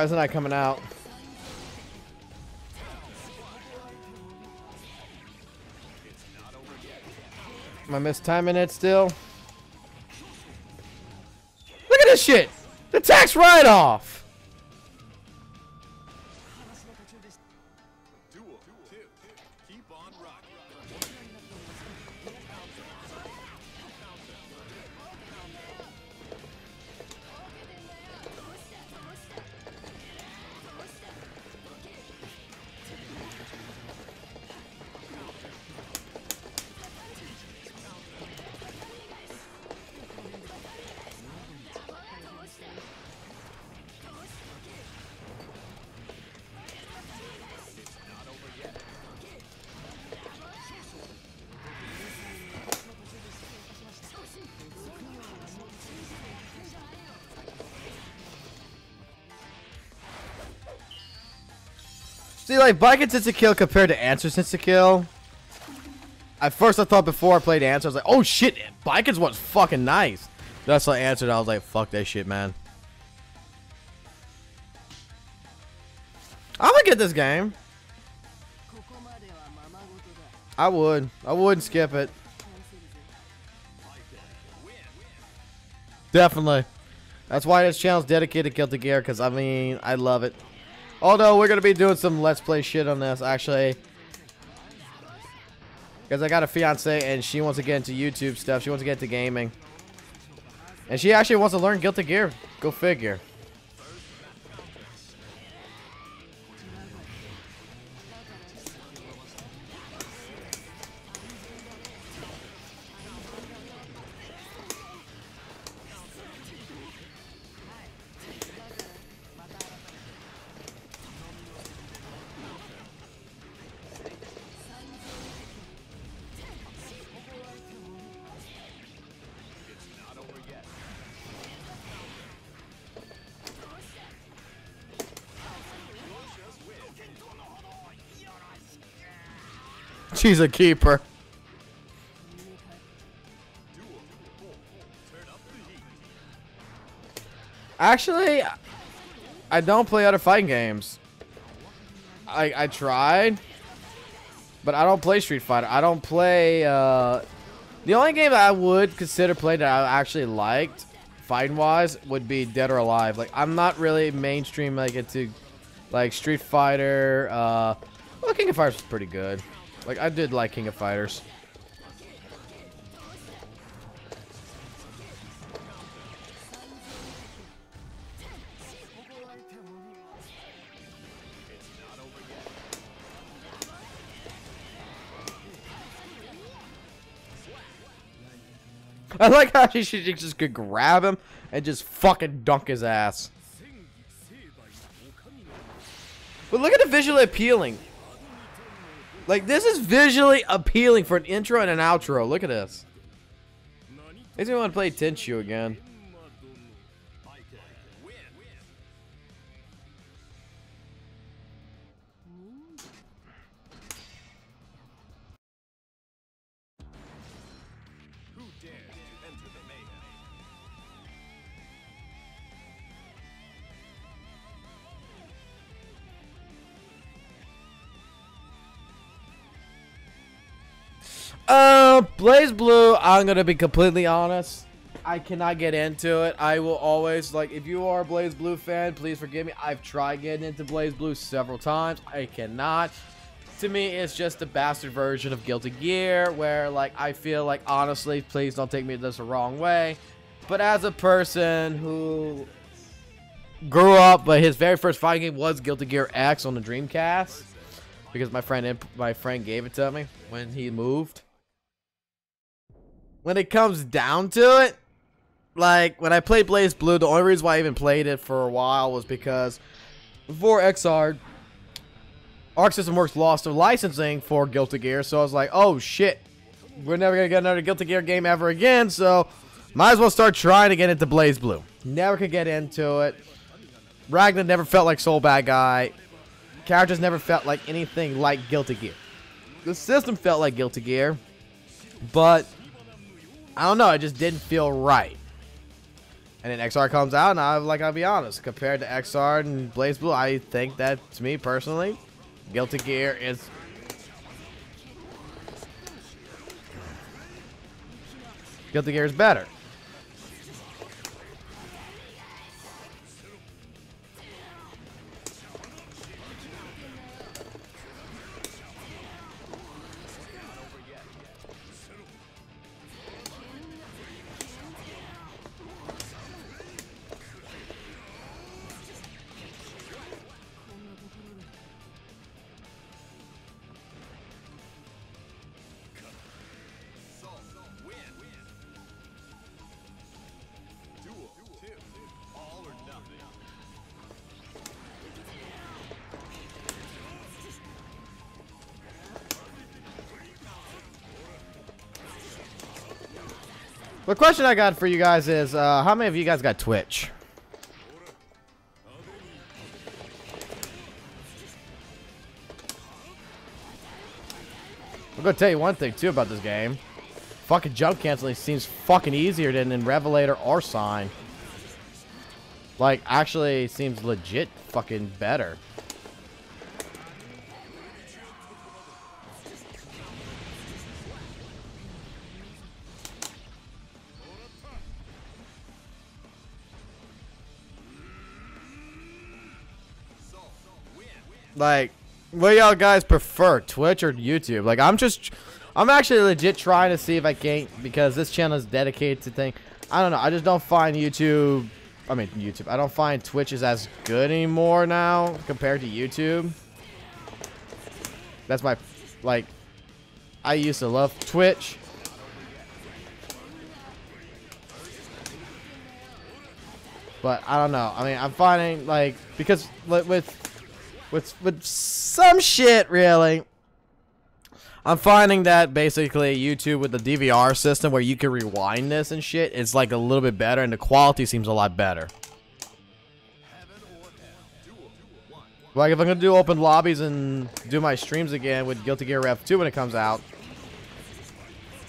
Why isn't that coming out? Am I mistiming it still? Look at this shit! The tax write-off! See, like, Baiken's Instant Kill compared to Answer Sense Kill. At first, I thought before I played Answer, I was like, oh shit, Baiken's one's fucking nice. That's what I answered. I was like, fuck that shit, man. I'm gonna get this game. I would. I wouldn't skip it. Definitely. That's why this channel's dedicated to Guilty Gear, because, I mean, I love it. Although we're gonna be doing some let's play shit on this actually. Because I got a fiance and she wants to get into YouTube stuff. She wants to get into gaming. And she actually wants to learn Guilty Gear. Go figure. She's a keeper. Actually, I don't play other fighting games. I I tried, but I don't play Street Fighter. I don't play. Uh, the only game that I would consider playing that I actually liked, fighting wise, would be Dead or Alive. Like I'm not really mainstream like into like Street Fighter. Uh, well, King of Fighters was pretty good. Like, I did like King of Fighters. I like how (laughs) she, just could grab him and just fucking dunk his ass. But look at the visually appealing. Like this is visually appealing for an intro and an outro. Look at this. 何 Makes me want to play Tenchu again. Uh, BlazBlue. I'm gonna be completely honest. I cannot get into it. I will always like. If you are a BlazBlue fan, please forgive me. I've tried getting into BlazBlue several times. I cannot. To me, it's just a bastard version of Guilty Gear, where like I feel like honestly, please don't take me this the wrong way, but as a person who grew up, but his very first fighting game was Guilty Gear X on the Dreamcast, because my friend my friend gave it to me when he moved when it comes down to it, like when I played BlazBlue, the only reason why I even played it for a while was because before Xrd, Arc System Works lost their licensing for Guilty Gear, so I was like, oh shit, we're never gonna get another Guilty Gear game ever again, so might as well start trying to get into BlazBlue. Never could get into it. Ragna never felt like Sol Badguy. Characters never felt like anything like Guilty Gear. The system felt like Guilty Gear, but I don't know. It just didn't feel right. And then Xrd comes out, and I like I'll be honest. Compared to Xrd and BlazBlue, I think that to me personally, Guilty Gear is. Guilty Gear is better. The question I got for you guys is, uh, how many of you guys got Twitch? I'm gonna tell you one thing too about this game. Fucking jump canceling seems fucking easier than in Revelator or Sign. Like, actually seems legit fucking better. Like, what y'all guys prefer, Twitch or YouTube? Like, I'm just, I'm actually legit trying to see if I can't because this channel is dedicated to thing. I don't know. I just don't find YouTube. I mean, YouTube. I don't find Twitch is as good anymore now compared to YouTube. That's my, like, I used to love Twitch. But I don't know. I mean, I'm finding like because with with with some shit really. I'm finding that basically YouTube with the DVR system where you can rewind this and shit, it's like a little bit better and the quality seems a lot better. Like if I'm gonna do open lobbies and do my streams again with Guilty Gear Rev 2 when it comes out,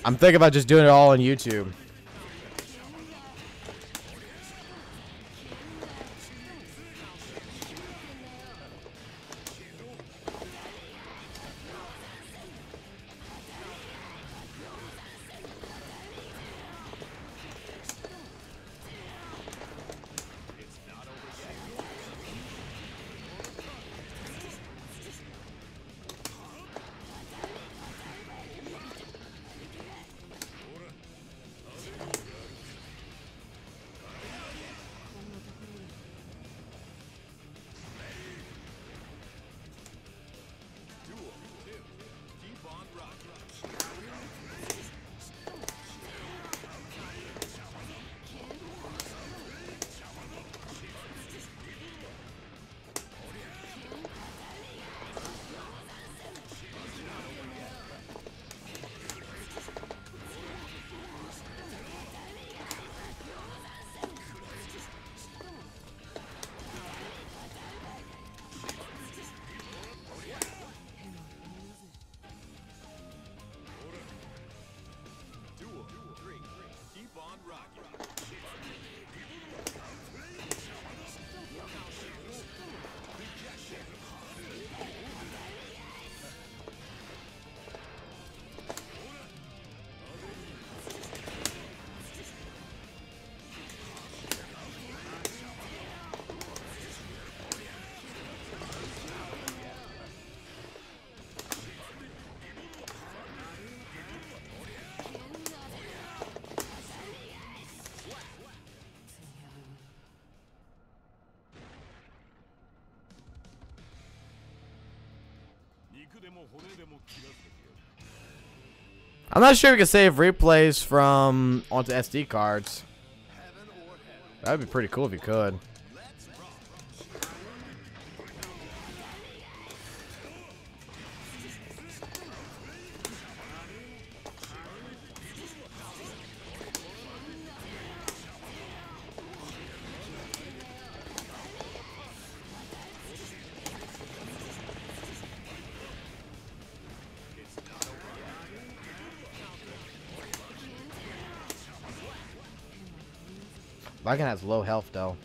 I'm thinking about just doing it all on YouTube. I'm not sure we can save replays from onto SD cards. That'd be pretty cool if you could. Baiken has low health though.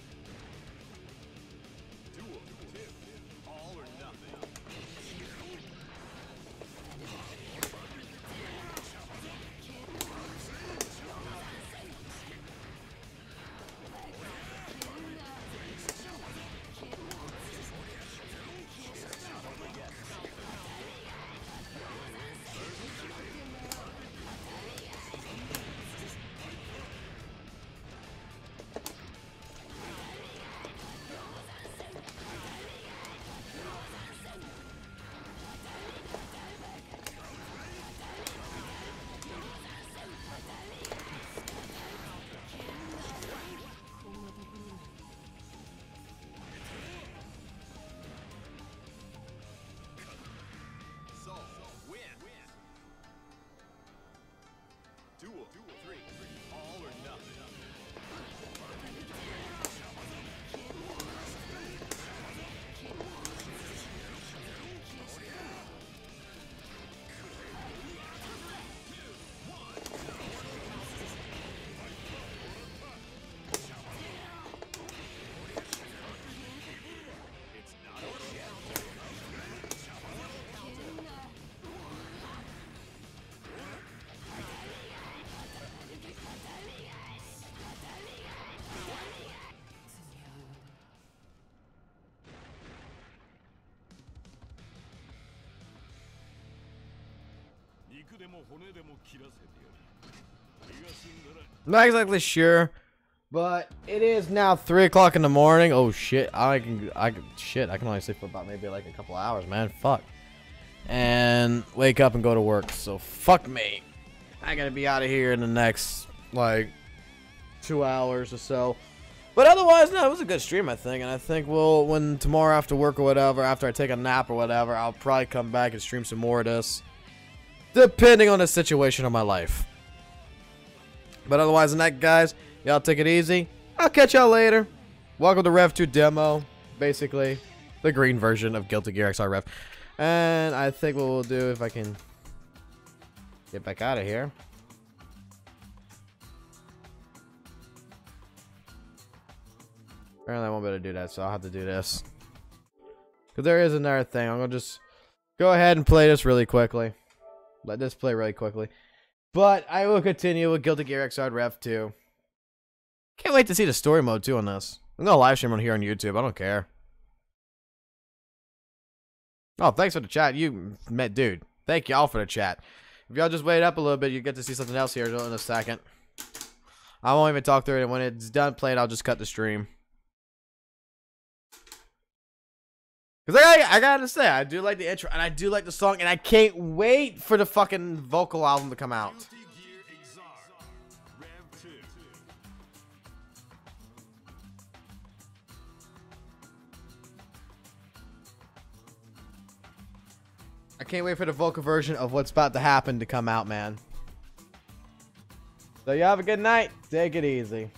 Not exactly sure, but it is now three o'clock in the morning. Oh shit! I can, I can, shit. I can only sleep for about maybe like a couple hours, man. Fuck. And wake up and go to work. So fuck me. I gotta be out of here in the next like two hours or so. But otherwise, no, it was a good stream, I think. And I think we'll, when tomorrow after work or whatever, after I take a nap or whatever, I'll probably come back and stream some more of this. Depending on the situation of my life. But otherwise than that, guys, y'all take it easy. I'll catch y'all later. Welcome to Rev 2 demo. Basically, the green version of Guilty Gear Xrd Rev. And I think what we'll do, if I can get back out of here. Apparently I won't be able to do that, so I'll have to do this. Because there is another thing. I'm going to just go ahead and play this really quickly. Let this play really quickly. But I will continue with Guilty Gear Xrd Rev 2. Can't wait to see the story mode too on this. I'm to live stream on here on YouTube. I don't care. Oh, thanks for the chat. You met, dude. Thank y'all for the chat. If y'all just wait up a little bit, you get to see something else here in a second. I won't even talk through it. When it's done playing, I'll just cut the stream. Because I, I gotta say, I do like the intro, and I do like the song, and I can't wait for the fucking vocal album to come out. Guilty Gear Xrd Rev 2 I can't wait for the vocal version of what's about to happen to come out, man. So y'all have a good night. Take it easy.